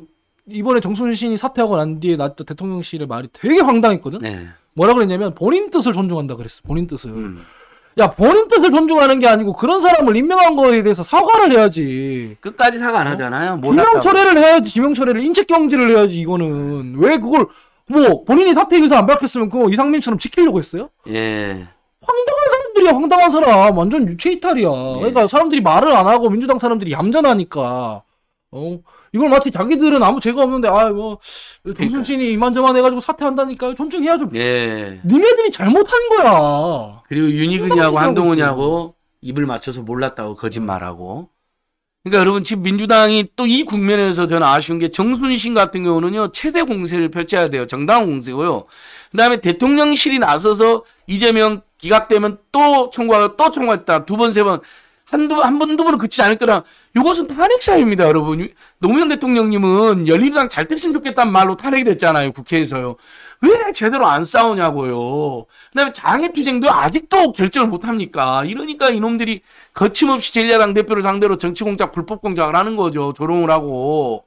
이번에 정순신이 사퇴하고 난 뒤에 나왔던 대통령실의 말이 되게 황당했거든
네.
뭐라 그랬냐면 본인 뜻을 존중한다 그랬어 본인 뜻을
음.
야 본인 뜻을 존중하는 게 아니고 그런 사람을 임명한 거에 대해서 사과를 해야지
끝까지 사과 안 하잖아요. 못
지명. 철회를 해야지 지명 철회를 인책 경질을 해야지 이거는 왜 그걸 뭐 본인이 사퇴 의사 안 밝혔으면 그거 이상민처럼 지키려고 했어요?
예.
황당한 사람들이야 황당한 사람 완전 유체 이탈이야
예.
그러니까 사람들이 말을 안 하고 민주당 사람들이 얌전하니까 어 이걸 마치 자기들은 아무 죄가 없는데 아뭐 정순신이 이만저만 해가지고 사퇴한다니까 존중해야죠
예.
니네들이 잘못한 거야.
그리고 윤희근이하고 한동훈이하고 입을 맞춰서 몰랐다고 거짓말하고. 그러니까 여러분 지금 민주당이 또 이 국면에서 저는 아쉬운 게 정순신 같은 경우는요 최대 공세를 펼쳐야 돼요. 정당 공세고요. 그다음에 대통령실이 나서서 이재명 기각되면 또 총괄 또 총괄했다. 두 번 세번 한두 한 번 두 번은 그치지 않을 거라. 이것은 탄핵 사유입니다 여러분. 유- 노무현 대통령님은 열린우당 잘 됐으면 좋겠다는 말로 탄핵이 됐잖아요 국회에서요. 왜 제대로 안 싸우냐고요. 그다음에 장애투쟁도 아직도 결정을 못 합니까? 이러니까 이놈들이 거침없이 제1야당 대표를 상대로 정치공작 불법공작을 하는 거죠 조롱을 하고.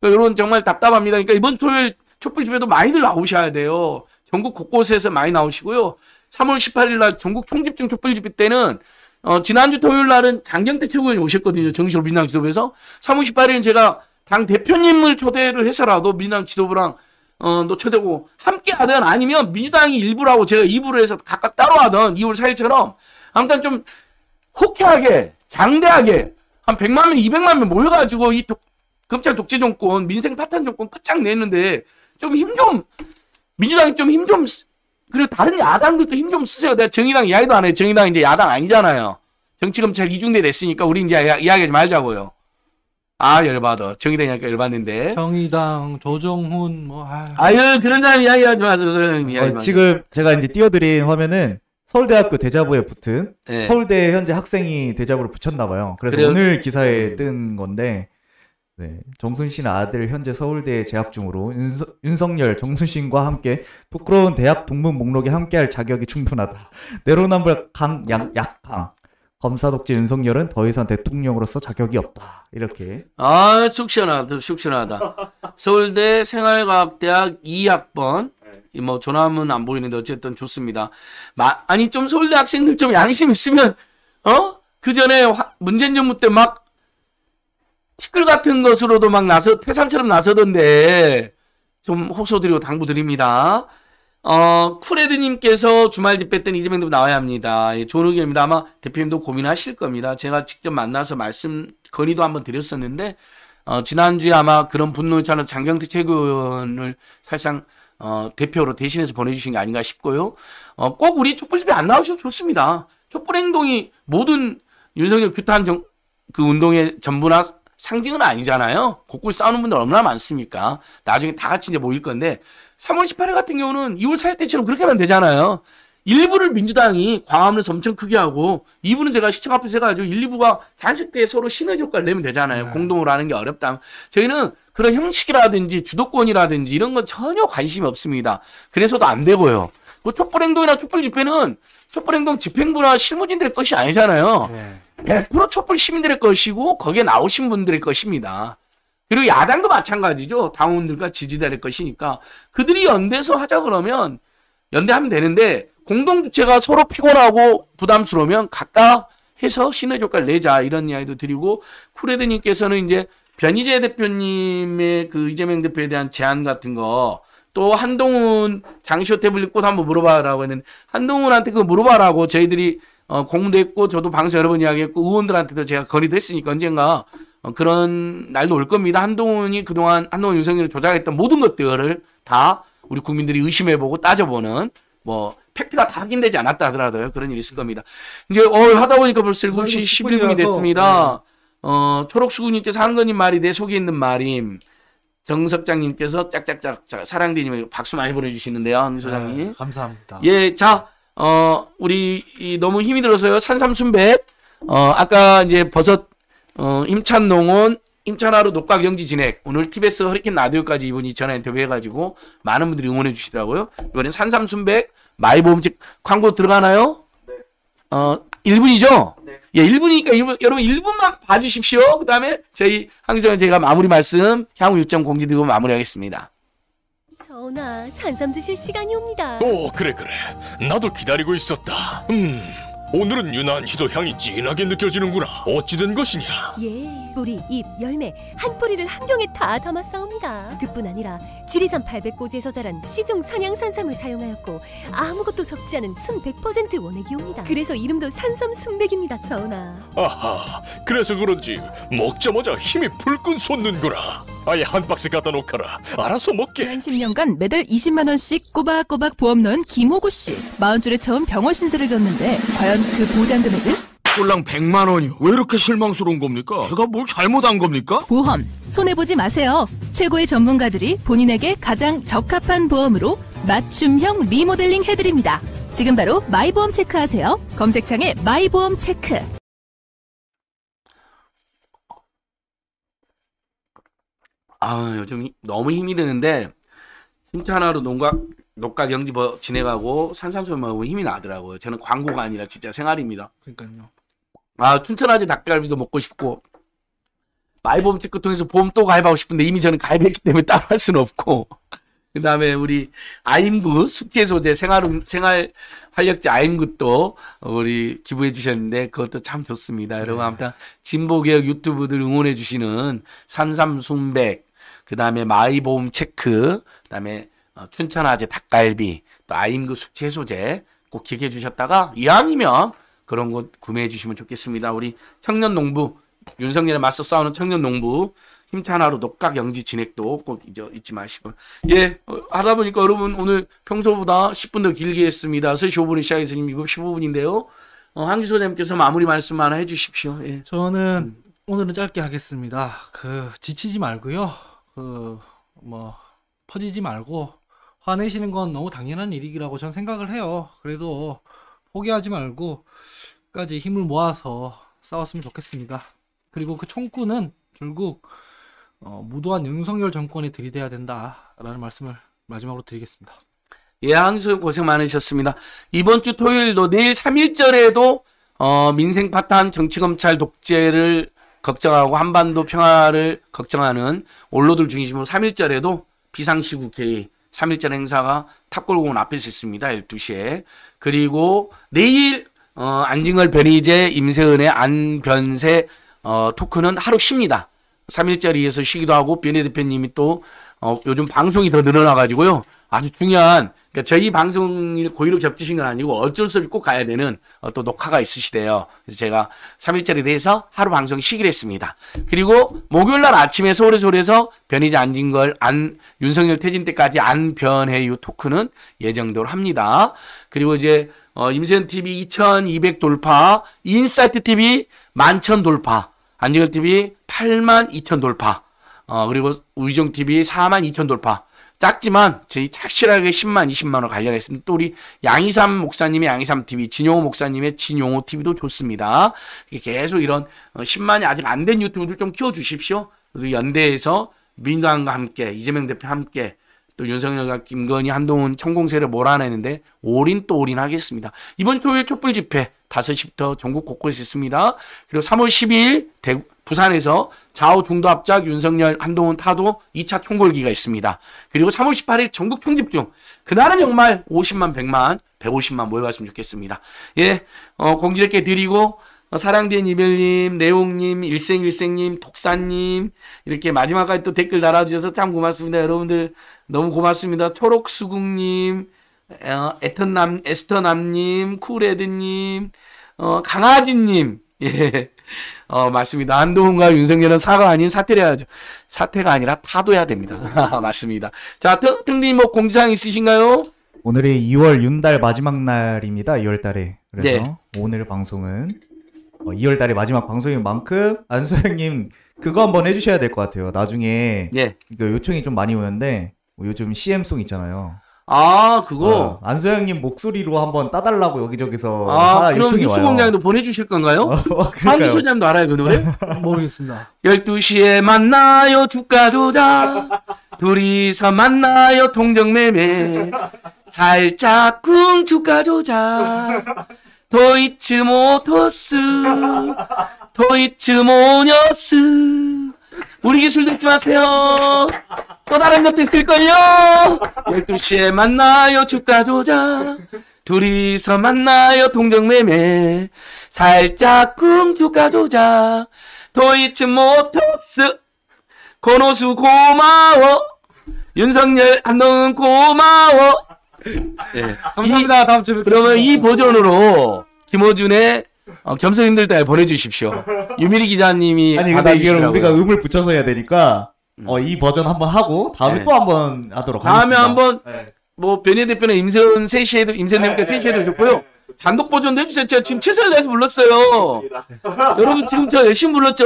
그러니까 여러분 정말 답답합니다. 그러니까 이번 토요일 촛불 집회도 많이들 나오셔야 돼요. 전국 곳곳에서 많이 나오시고요. 3월 18일 날 전국 총집중 촛불 집회 때는 어, 지난주 토요일 날은 장경태 최고위원이 오셨거든요. 정식으로 민주당 지도부에서. 3월 18일은 제가 당 대표님을 초대를 해서라도 민주당 지도부랑 어, 너 초대고 함께 하든 아니면 민주당이 일부를 하고 제가 2부를 해서 각각 따로 하든 2월 4일처럼 아무튼 좀 호쾌하게 장대하게 한 100만 명, 200만 명 모여가지고 이 독- 검찰 독재 정권, 민생 파탄 정권 끝장내는데 좀 힘 좀 민주당이 좀 힘 좀 그리고 다른 야당들도 힘 좀 쓰세요. 내가 정의당 이야기도 안 해요. 정의당 이제 야당 아니잖아요. 정치검찰 이중대 됐으니까 우리 이제 이야- 이야기하지 말자고요. 아 열받아. 정의당 이야기 열받는데.
정의당 조정훈 뭐 아.
아유 그런 사람 이야기하지 마세요. 그런 이야기
어. 지금 제가 이제 띄워드린 화면은 서울대학교 대자보에 붙은
예.
서울대 현재 학생이 대자보를 붙였나 봐요. 그래서
그래요?
오늘 기사에 뜬 건데 네, 정순신 아들 현재 서울대에 재학 중으로 윤서, 윤석 열, 정순신과 함께 부끄러운 대학 동문 목록에 함께할 자격이 충분하다. 내로남불 강, 양, 약강. 검사 독재 윤석열은 더 이상 대통령으로서 자격이 없다. 이렇게.
아, 속 시원하다, 속 시원하다. 서울대 생활과학대학 2학번. 이뭐 전화하면 안 보이는데 어쨌든 좋습니다. 마, 아니 좀 서울대 학생들 좀 양심 있으면 어? 그 전에 문재인 정부 때막 티끌 같은 것으로도 막 나서 태산처럼 나서던데 좀 호소드리고 당부드립니다. 어, 쿠레드님께서 주말 집회 때는 이재명 대표 나와야 합니다. 예, 좋은 의견입니다. 아마 대표님도 고민하실 겁니다. 제가 직접 만나서 말씀 건의도 한번 드렸었는데 어, 지난주에 아마 그런 분노에 차는 장경태 최고위원을 사실상 어, 대표로 대신해서 보내주신 게 아닌가 싶고요. 어, 꼭 우리 촛불 집회 안 나오셔도 좋습니다. 촛불 행동이 모든 윤석열 규탄 정, 그 운동의 전부나 상징은 아니잖아요. 곡골 싸우는 분들 얼마나 많습니까? 나중에 다 같이 이제 모일 건데 3월 18일 같은 경우는 2월 4일 때처럼 그렇게 하면 되잖아요. 일부를 민주당이 광화문에서 엄청 크게 하고 2부는 제가 시청 앞에서 해가지고 1, 2부가 자연스럽게 서로 시너지 효과를 내면 되잖아요.
네.
공동으로 하는 게 어렵다. 저희는 그런 형식이라든지 주도권이라든지 이런 건 전혀 관심이 없습니다. 그래서도 안 되고요. 뭐 촛불 행동이나 촛불 집회는 촛불 행동 집행부나 실무진들의 것이 아니잖아요.
네.
100% 촛불 시민들의 것이고 거기에 나오신 분들의 것입니다. 그리고 야당도 마찬가지죠. 당원들과 지지자의 것이니까 그들이 연대해서 하자 그러면 연대하면 되는데 공동 주체가 서로 피곤하고 부담스러우면 각각 해서 시너지 효과를 내자 이런 이야기도 드리고 쿠레드님께서는 이제 변희재 대표님의 그 이재명 대표에 대한 제안 같은 거 또 한동훈 장시호 태블릿 꽃 한번 물어봐라고 했는데 한동훈한테 그거 물어봐라고 저희들이 어, 공문도 했고 저도 방송 여러 번 이야기했고 의원들한테도 제가 건의도 했으니까 언젠가 어, 그런 날도 올 겁니다. 한동훈이 그동안 한동훈 윤석열을 조작했던 모든 것들을 다 우리 국민들이 의심해보고 따져보는 뭐 팩트가 다 확인되지 않았다 하더라도요 그런 일이 있을 겁니다. 이제 어 하다 보니까 벌써 7시 11분이
10분이라서,
됐습니다. 어 초록수구님께서 한 거님 말이 내 속에 있는 말임. 정석장님께서 짝짝짝 짝, 사랑대님 박수 많이 보내주시는데요, 한 소장님.
네, 감사합니다.
예, 자, 어, 우리 이, 너무 힘이 들어서요. 산삼순백, 어, 아까 이제 버섯, 어, 힘찬 농원, 힘찬하루 녹각 경지 진액. 오늘 TBS 허리케인 라디오까지 이분이 전화 인터뷰 해가지고 많은 분들이 응원해 주시더라고요. 이번엔 산삼순백, 마이보험직 광고 들어가나요? 어, 1분이죠? 예, 1분이니까 1분, 여러분 1분만 봐주십시오. 그 다음에 저희 항상 제가 마무리 말씀 향후 일정 공지 드리고 마무리하겠습니다.
전하, 산삼 드실 시간이 옵니다.
오 그래 그래 나도 기다리고 있었다 음 오늘은 유난히도 향이 진하게 느껴지는구나 어찌 된 것이냐
예, 뿌리, 잎, 열매 한 뿌리를 한 병에 다 담았사옵니다. 그뿐 아니라 지리산 800고지에서 자란 시중 산양 산삼을 사용하였고 아무것도 섞지 않은 순 100% 원액이옵니다. 그래서 이름도 산삼 순백입니다, 전하.
아하 그래서 그런지 먹자마자 힘이 불끈 솟는구나 아예 한 박스 갖다 놓거라 알아서 먹게
지난 10년간 매달 20만 원씩 꼬박꼬박 보험 넣은 김호구 씨. 40줄에 처음 병원 신세를 졌는데 과연 그 보장 금액은?
꼴랑 100만 원이요. 왜 이렇게 실망스러운 겁니까? 제가 뭘 잘못한 겁니까?
보험 손해 보지 마세요. 최고의 전문가들이 본인에게 가장 적합한 보험으로 맞춤형 리모델링 해드립니다. 지금 바로 마이보험 체크하세요. 검색창에 마이보험 체크.
아 요즘 히- 너무 힘이 드는데 힘차나로 농각 녹각 영지 뭐 진행하고 산산소리 먹으면 힘이 나더라고요. 저는 광고가 아니라 진짜 생활입니다.
그러니까요.
아 춘천아지 닭갈비도 먹고 싶고. 마이보험 체크 통해서 보험 또 가입하고 싶은데 이미 저는 가입했기 때문에 (laughs) 따로 할 수는 없고. 그 다음에 우리 아임굿 숙제 소재 생활 생활 활력제 아임굿도 우리 기부해 주셨는데 그것도 참 좋습니다. 여러분 아무튼 진보개혁 유튜브들 응원해 주시는 삼삼순백 그 다음에 마이보험 체크 그 다음에 어, 춘천아재 닭갈비 또 아임굿 숙제 소재 꼭 기억해 주셨다가 이왕이면 그런 거 구매해 주시면 좋겠습니다. 우리 청년 농부 윤석열에 맞서 싸우는 청년 농부 힘찬 하루 녹각 영지 진액도 꼭 잊어, 잊지 마시고 예 어, 하다 보니까 여러분 오늘 평소보다 10분 더 길게 했습니다. 3시 5분에 시작해서 지금 7시 15분인데요. 어, 한기 소장님께서 마무리 말씀 하나 해주십시오. 예.
저는 오늘은 짧게 하겠습니다. 그 지치지 말고요. 그 뭐 퍼지지 말고 화내시는 건 너무 당연한 일이라고 저는 생각을 해요. 그래도 포기하지 말고 끝까지 힘을 모아서 싸웠으면 좋겠습니다. 그리고 그 총구는 결국 어, 무도한 윤석열 정권에 들이대야 된다라는 말씀을 마지막으로 드리겠습니다.
예, 항소 고생 많으셨습니다. 이번 주 토요일도 내일 3일절에도 어, 민생 파탄 정치검찰 독재를 걱정하고 한반도 평화를 걱정하는 언로들 중심으로 3일절에도 비상시 국회의 3일절 행사가 탑골공원 앞에서 있습니다. 12시에. 그리고 내일 어, 안징걸 변희재 임세은의 안변세 어, 토크는 하루 쉽니다. 3일짜리에서 쉬기도 하고 변희 대표님이 또 어, 요즘 방송이 더 늘어나가지고요. 아주 중요한 그러니까 저희 방송일 고의로 겹치신 건 아니고 어쩔 수 없이 꼭 가야 되는 어, 또 녹화가 있으시대요. 그래서 제가 3일짜리 대해서 하루 방송 쉬기로 했습니다. 그리고 목요일 날 아침에 서울에서 서울에서 변희재 안진걸 안 윤석열 퇴진 때까지 안변해유 토크는 예정대로 합니다. 그리고 이제 어, 임세은 TV 2200 돌파, 인사이트 TV 11,000 돌파, 안진걸 TV 8만 2천 돌파, 어, 그리고 우희종 TV 4만 2천 돌파. 작지만 저희 착실하게 10만 20만 원 관련했습니다. 또 우리 양희삼 목사님의 양희삼 TV, 진용호 목사님의 진용호 TV도 좋습니다. 계속 이런 어, 10만이 아직 안 된 유튜브들 좀 키워 주십시오. 그리고 연대에서 민주당과 함께 이재명 대표 함께 또 윤석열과 김건희 한동훈 천공세를 몰아내는데 올인 또 올인하겠습니다. 이번 토요일 촛불 집회 5시부터 전국 곳곳에 있습니다. 그리고 3월 12일 대, 부산에서 좌우 중도 합작 윤석열 한동훈 타도 2차 총궐기가 있습니다. 그리고 3월 18일 전국 총집중. 그날은 정말 50만, 100만, 150만 모여갔으면 좋겠습니다. 예, 어, 공지롭게 드리고 어, 사랑된 이별님, 내용님, 일생일생님, 독사님 이렇게 마지막까지 또 댓글 달아주셔서 참 고맙습니다. 여러분들 너무 고맙습니다. 초록수국님, 어, 에턴남, 에스터남님, 쿨레드님, 어, 강아지님, 예. 어, 맞습니다. 한동훈과 윤석열은 사과 아닌 사퇴를 해야죠. 사퇴가 아니라 타도해야 됩니다. (laughs) 맞습니다. 자, 등, 등님 뭐 공지사항 있으신가요?
오늘이 2월 윤달 마지막 날입니다. 2월 달에. 그래서
네.
오늘 방송은 어, 2월 달에 마지막 방송인 만큼 안소영님 그거 한번 해주셔야 될 것 같아요. 나중에
예.
이거 요청이 좀 많이 오는데 뭐 요즘 CM송 있잖아요.
아, 그거.
어, 안소영님 목소리로 한번 따달라고 여기저기서
아,
하-
그럼. 공장에도 보내주실 건가요?
어,
한기. 소장도 알아요, 그 노래? (laughs)
모르겠습니다.
12시에 만나요, 주가 조작. 둘이서 만나요, 통정매매. 살짝 쿵 주가 조작. 도이츠 모터스. 도이츠 모녀스. 우리 기술 듣지 마세요. 또 다른 것도 있을걸요. 12시에 만나요, 주가 조작. 둘이서 만나요, 동정매매. 살짝 쿵 주가 조작. 도이츠 모터스. 고노수 고마워. 윤석열 한동훈 고마워. 예.
감사합니다. 다음 주에
그러면 이 버전으로 김호준의 어, 겸손님들 달 보내주십시오. 유미리 기자님이
아니 근데
받아주시라고요.
우리가 음을 붙여서 해야 되니까 어, 이 버전 한번 하고 다음에
네.
또 한번 하도록
다음에
하겠습니다.
한번
네.
뭐 변희 대표는 임세은 3시에도 임세은님께 3시에도 좋고요. 단독 버전도 해주세요. 제가 지금 최선을 다해서 불렀어요. 여러분 지금 저 열심히 불렀죠.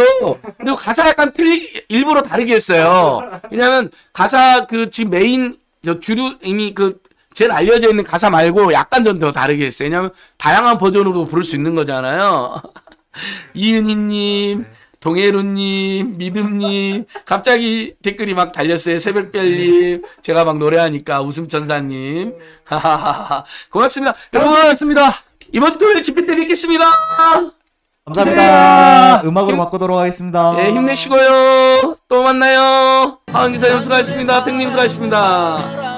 근데 가사 약간 틀리 일부러 다르게 했어요. 왜냐면 가사 그 지금 메인 저 주류 이미 그 제일 알려져 있는 가사 말고 약간 좀 더 다르게 했어요. 왜냐면 다양한 버전으로 부를 수 있는 거잖아요. (laughs) 이은희님, 동해루님, 믿음님, 갑자기 댓글이 막 달렸어요. 새벽별님, 제가 막 노래하니까 웃음천사님. 하하하하. (laughs) 고맙습니다. 여러분,
고맙습니다.
이번 주 토요일 집회 때 뵙겠습니다.
감사합니다.
네.
음악으로
힘-
바꾸도록 하겠습니다.
예, 힘내시고요. 또 만나요. 하은기사님 수고하셨습니다. 백님 수고하셨습니다.